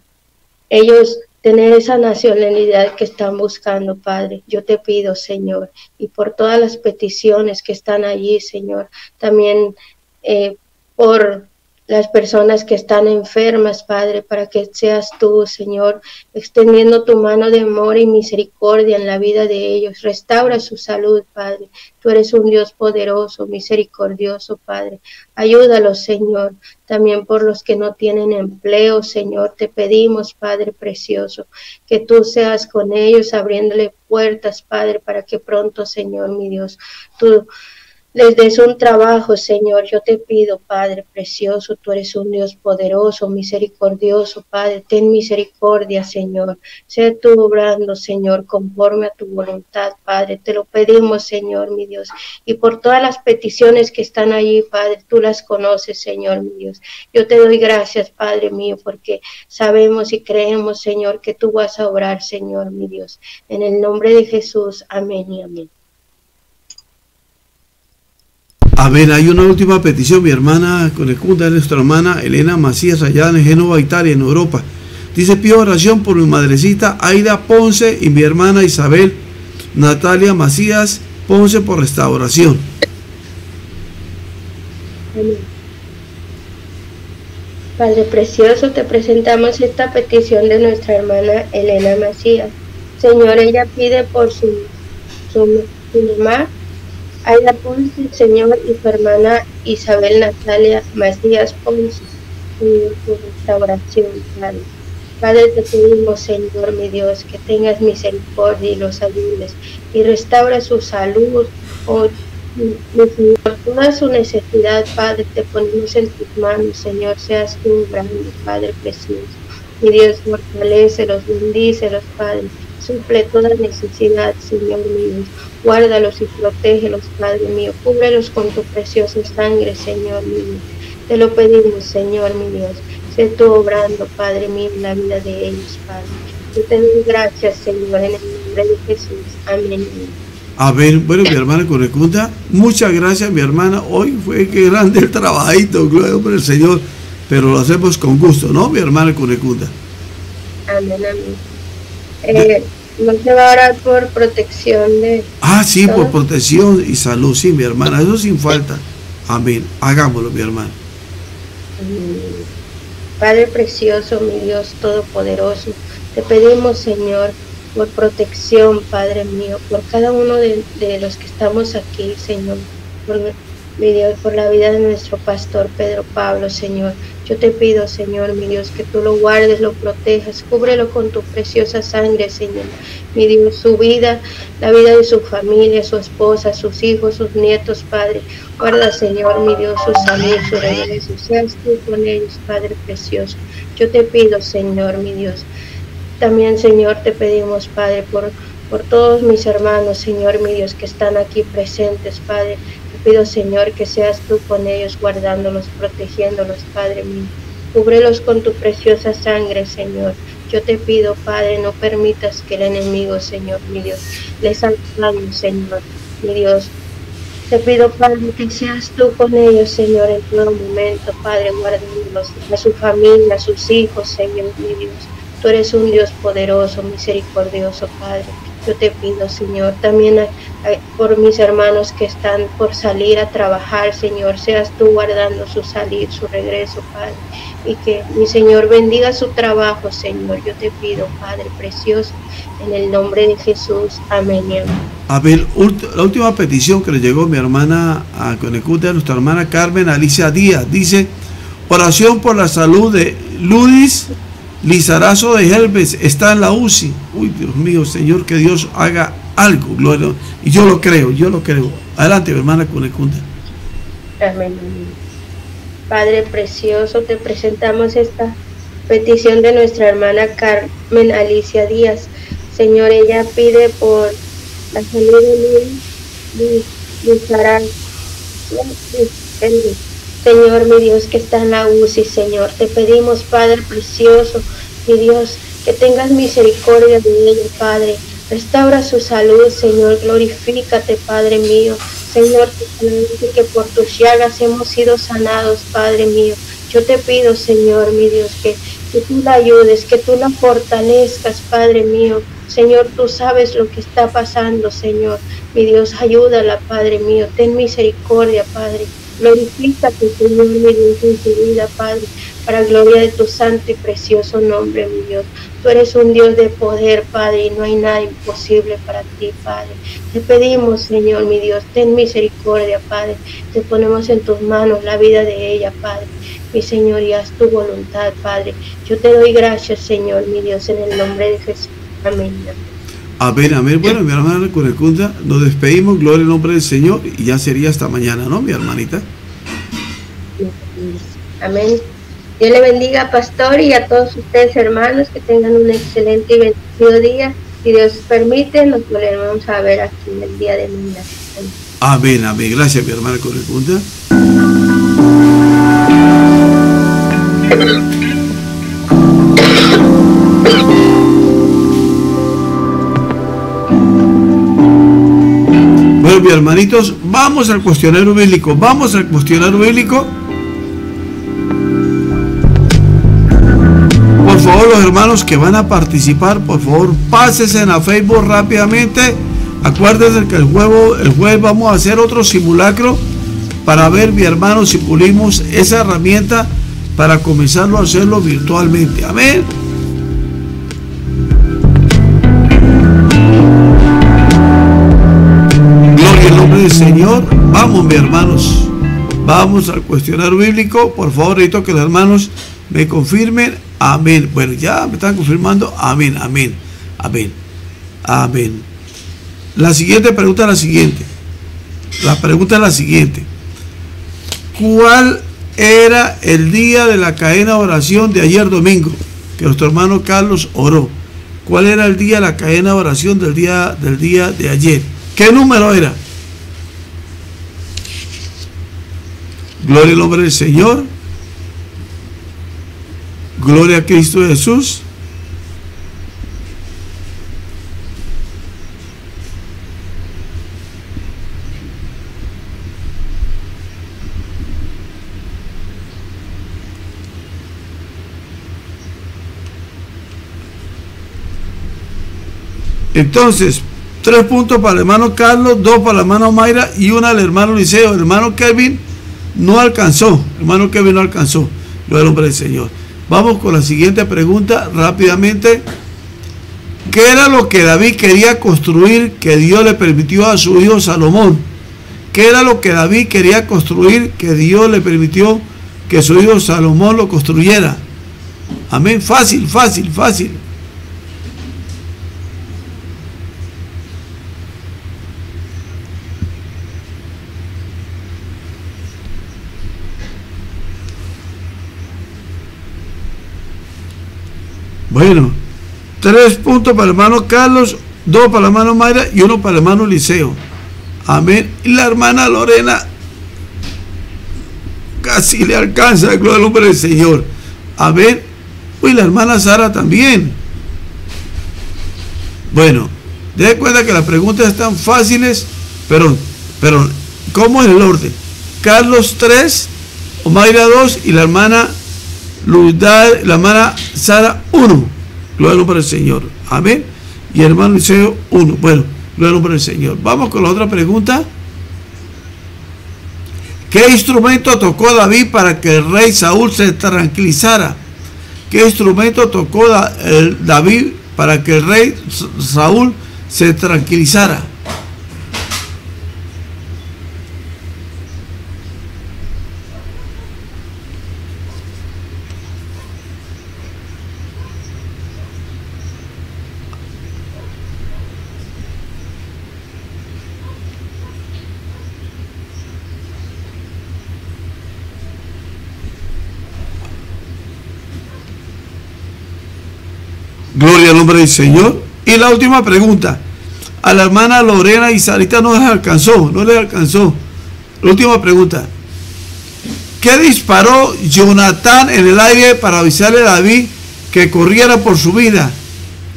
ellos tener esa nacionalidad que están buscando, Padre. Yo te pido, Señor, y por todas las peticiones que están allí, Señor, también por las personas que están enfermas, Padre, para que seas tú, Señor, extendiendo tu mano de amor y misericordia en la vida de ellos. Restaura su salud, Padre. Tú eres un Dios poderoso, misericordioso, Padre. Ayúdalos, Señor. También por los que no tienen empleo, Señor, te pedimos, Padre precioso, que tú seas con ellos, abriéndole puertas, Padre, para que pronto, Señor, mi Dios, tú les des un trabajo, Señor. Yo te pido, Padre precioso, tú eres un Dios poderoso, misericordioso, Padre. Ten misericordia, Señor. Sé tú obrando, Señor, conforme a tu voluntad, Padre. Te lo pedimos, Señor, mi Dios. Y por todas las peticiones que están allí, Padre, tú las conoces, Señor, mi Dios. Yo te doy gracias, Padre mío, porque sabemos y creemos, Señor, que tú vas a obrar, Señor, mi Dios. En el nombre de Jesús, amén y amén. A ver, hay una última petición, mi hermana Conecunda, nuestra hermana Elena Macías, allá en Génova, Italia, en Europa. Dice, pido oración por mi madrecita Aida Ponce y mi hermana Isabel Natalia Macías Ponce por restauración. Padre Precioso, te presentamos esta petición de nuestra hermana Elena Macías. Señor, ella pide por su, su, su mamá Aida Ponce, Señor, y su hermana Isabel Natalia Macías Ponce, Señor, tu restauración, Padre. Padre, te pedimos, Señor, mi Dios, que tengas misericordia y los ayudes y restaura su salud, oh, mi Señor, toda su necesidad, Padre, te ponemos en tus manos, Señor, seas tú grande, Padre precioso. Mi Dios, fortalecelos, bendícelos, Padre, suple toda necesidad, Señor mío. Guárdalos y protégelos, Padre mío. Cúbrelos con tu preciosa sangre, Señor mío. Te lo pedimos, Señor mi Dios. Sé tú obrando, Padre mío, en la vida de ellos, Padre. Yo te doy gracias, Señor, en el nombre de Jesús. Amén. A ver, bueno, mi hermana Conecunda, muchas gracias, mi hermana. Hoy fue que grande el trabajito, gloria por el Señor, pero lo hacemos con gusto, ¿no, mi hermana Conecunda? Amén, amén. Eh, no se va a orar por protección de... Ah, sí, por protección y salud, sí, mi hermana, eso sin falta. Amén. Hagámoslo, mi hermana. Padre precioso, mi Dios todopoderoso, te pedimos, Señor, por protección, Padre mío, por cada uno de, de los que estamos aquí, Señor, por, mi Dios, por la vida de nuestro pastor Pedro Pablo, Señor. Yo te pido, Señor, mi Dios, que tú lo guardes, lo protejas, cúbrelo con tu preciosa sangre, Señor. Mi Dios, su vida, la vida de su familia, su esposa, sus hijos, sus nietos, Padre. Guarda, Señor, mi Dios, su salud, su regreso. Seas tú con ellos, Padre precioso. Yo te pido, Señor, mi Dios. También, Señor, te pedimos, Padre, por, por todos mis hermanos, Señor, mi Dios, que están aquí presentes, Padre pido, Señor, que seas tú con ellos, guardándolos, protegiéndolos, Padre mío. Cúbrelos con tu preciosa sangre, Señor. Yo te pido, Padre, no permitas que el enemigo, Señor, mi Dios, les haga Señor, mi Dios. Te pido, Padre, que seas tú con ellos, Señor, en todo momento, Padre, guardándolos, a su familia, a sus hijos, Señor, mi Dios. Tú eres un Dios poderoso, misericordioso, Padre. Yo te pido, Señor, también por mis hermanos que están por salir a trabajar, Señor, seas tú guardando su salir, su regreso, Padre. Y que mi Señor bendiga su trabajo, Señor. Yo te pido, Padre precioso, en el nombre de Jesús. Amén. A ver, la última petición que le llegó a mi hermana a Conecuta, nuestra hermana Carmen Alicia Díaz, dice, oración por la salud de Ludis Lizarazo de Helves está en la UCI. Uy, Dios mío, Señor, que Dios haga algo. Y yo lo creo, yo lo creo. Adelante, hermana Cunecunda. Amén. Padre precioso, te presentamos esta petición de nuestra hermana Carmen Alicia Díaz. Señor, ella pide por la salud de Lizarazo. Señor, mi Dios, que está en la UCI, Señor. Te pedimos, Padre precioso, mi Dios, que tengas misericordia de ella, Padre. Restaura su salud, Señor. Glorifícate, Padre mío. Señor, que por tus llagas hemos sido sanados, Padre mío. Yo te pido, Señor, mi Dios, que, que tú la ayudes, que tú la fortalezcas, Padre mío. Señor, tú sabes lo que está pasando, Señor. Mi Dios, ayúdala, Padre mío. Ten misericordia, Padre. Glorifícate, Señor, mi Dios, en tu vida, Padre, para gloria de tu santo y precioso nombre, mi Dios. Tú eres un Dios de poder, Padre, y no hay nada imposible para ti, Padre. Te pedimos, Señor, mi Dios, ten misericordia, Padre. Te ponemos en tus manos la vida de ella, Padre. Mi Señor, y haz tu voluntad, Padre. Yo te doy gracias, Señor, mi Dios, en el nombre de Jesús. Amén. Amén, amén. Bueno, mi hermana Curecunda, nos despedimos, gloria al nombre del Señor, y ya sería hasta mañana, ¿no, mi hermanita? Amén. Dios le bendiga, pastor, y a todos ustedes, hermanos, que tengan un excelente y bendecido día. Si Dios permite, nos volveremos a ver aquí en el día de mañana. Amén, amén. Gracias, mi hermana Curecunda. Vamos al cuestionario bíblico. Vamos al cuestionario bíblico. Por favor, los hermanos que van a participar, por favor, pásense a Facebook rápidamente. Acuérdense que el jueves, el jueves vamos a hacer otro simulacro para ver, mi hermano, si pulimos esa herramienta para comenzarlo a hacerlo virtualmente. Amén. Señor. Vamos, mis hermanos. Vamos al cuestionario bíblico. Por favor, necesito que los hermanos me confirmen. Amén. Bueno, ya me están confirmando. Amén, amén, amén, amén. La siguiente pregunta es la siguiente. La pregunta es la siguiente. ¿Cuál era el día de la cadena de oración de ayer domingo? Que nuestro hermano Carlos oró. ¿Cuál era el día de la cadena de oración del día, del día de ayer? ¿Qué número era? Gloria al nombre del Señor. Gloria a Cristo Jesús. Entonces, tres puntos para el hermano Carlos, dos para el hermano Mayra y una al hermano Liceo. Hermano Kevin no alcanzó. Hermano Kevin no alcanzó. Lo del hombre del Señor. Vamos con la siguiente pregunta rápidamente. ¿Qué era lo que David quería construir que Dios le permitió a su hijo Salomón? ¿Qué era lo que David quería construir que Dios le permitió que su hijo Salomón lo construyera? Amén. Fácil, fácil, fácil. Bueno, tres puntos para el hermano Carlos, dos para el hermano Mayra y uno para el hermano Liceo. Amén. Y la hermana Lorena casi le alcanza el gloria al nombre del Señor. Amén. Y la hermana Sara también. Bueno, de cuenta que las preguntas están fáciles, pero, pero, ¿cómo es el orden? Carlos 3, Mayra 2 y la hermana Luz, la hermana Sara 1. Gloria para el Señor. Amén. Y hermano Liceo 1. Bueno, gloria para el Señor. Vamos con la otra pregunta. ¿Qué instrumento tocó David para que el rey Saúl se tranquilizara? ¿Qué instrumento tocó David para que el rey Saúl se tranquilizara? Gloria al nombre Señor. Y la última pregunta. A la hermana Lorena y Sarita no les alcanzó, no les alcanzó. La última pregunta. ¿Qué disparó Jonatán en el aire para avisarle a David que corriera por su vida?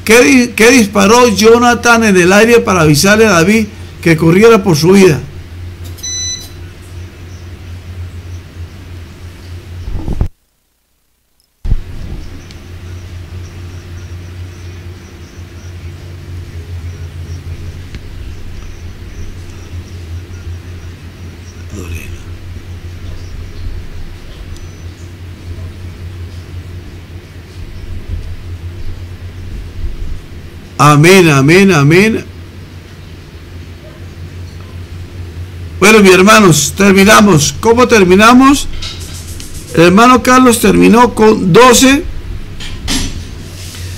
¿Qué, ¿Qué, disparó Jonathan en el aire para avisarle a David que corriera por su vida? Amén, amén, amén. Bueno, mis hermanos, terminamos. ¿Cómo terminamos? El hermano Carlos terminó con 12.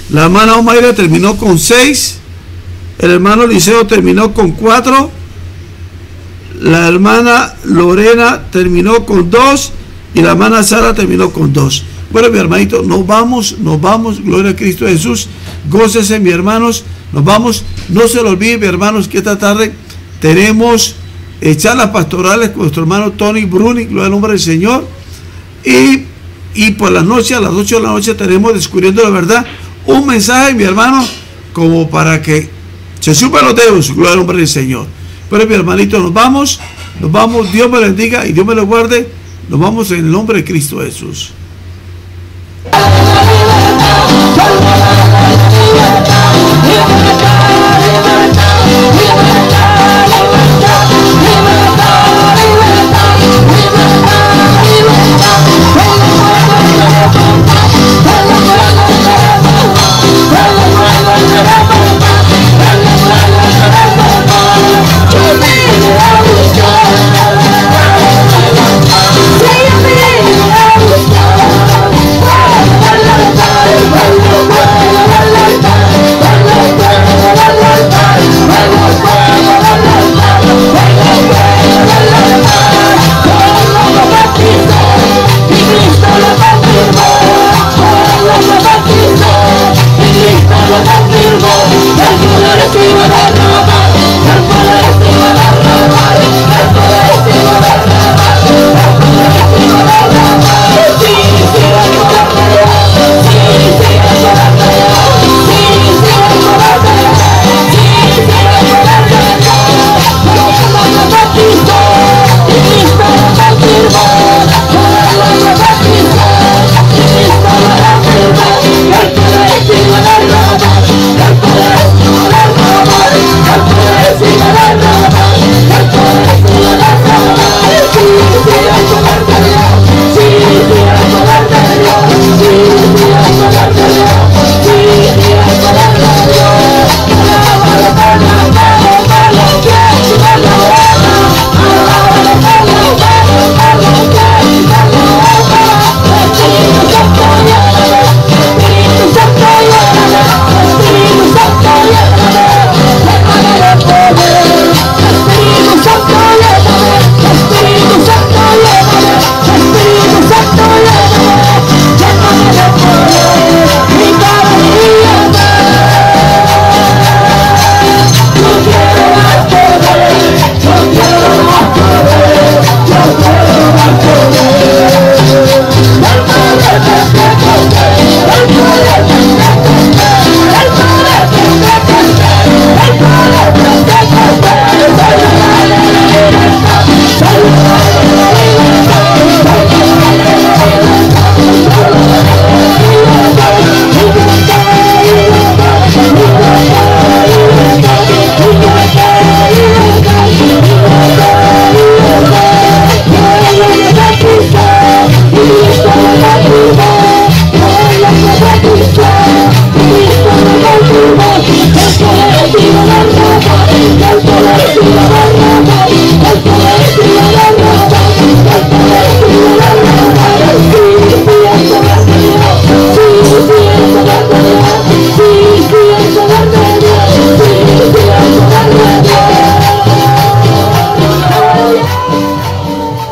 La hermana Omaira terminó con 6. El hermano Liceo terminó con 4. La hermana Lorena terminó con 2. Y la hermana Sara terminó con 2. Bueno, mi hermanito, nos vamos, nos vamos. Gloria a Cristo Jesús. Gócese, mis hermanos. Nos vamos. No se lo olviden, mis hermanos, que esta tarde tenemos charlas pastorales con nuestro hermano Tony Bruni, gloria al nombre del Señor. Y, y por la noche, a las 8 de la noche, tenemos Descubriendo la Verdad, un mensaje, mi hermano, como para que se suban los dedos, gloria al nombre del Señor. Pero mi hermanito, nos vamos, nos vamos, Dios me bendiga y Dios me lo guarde. Nos vamos en el nombre de Cristo Jesús. Thank you.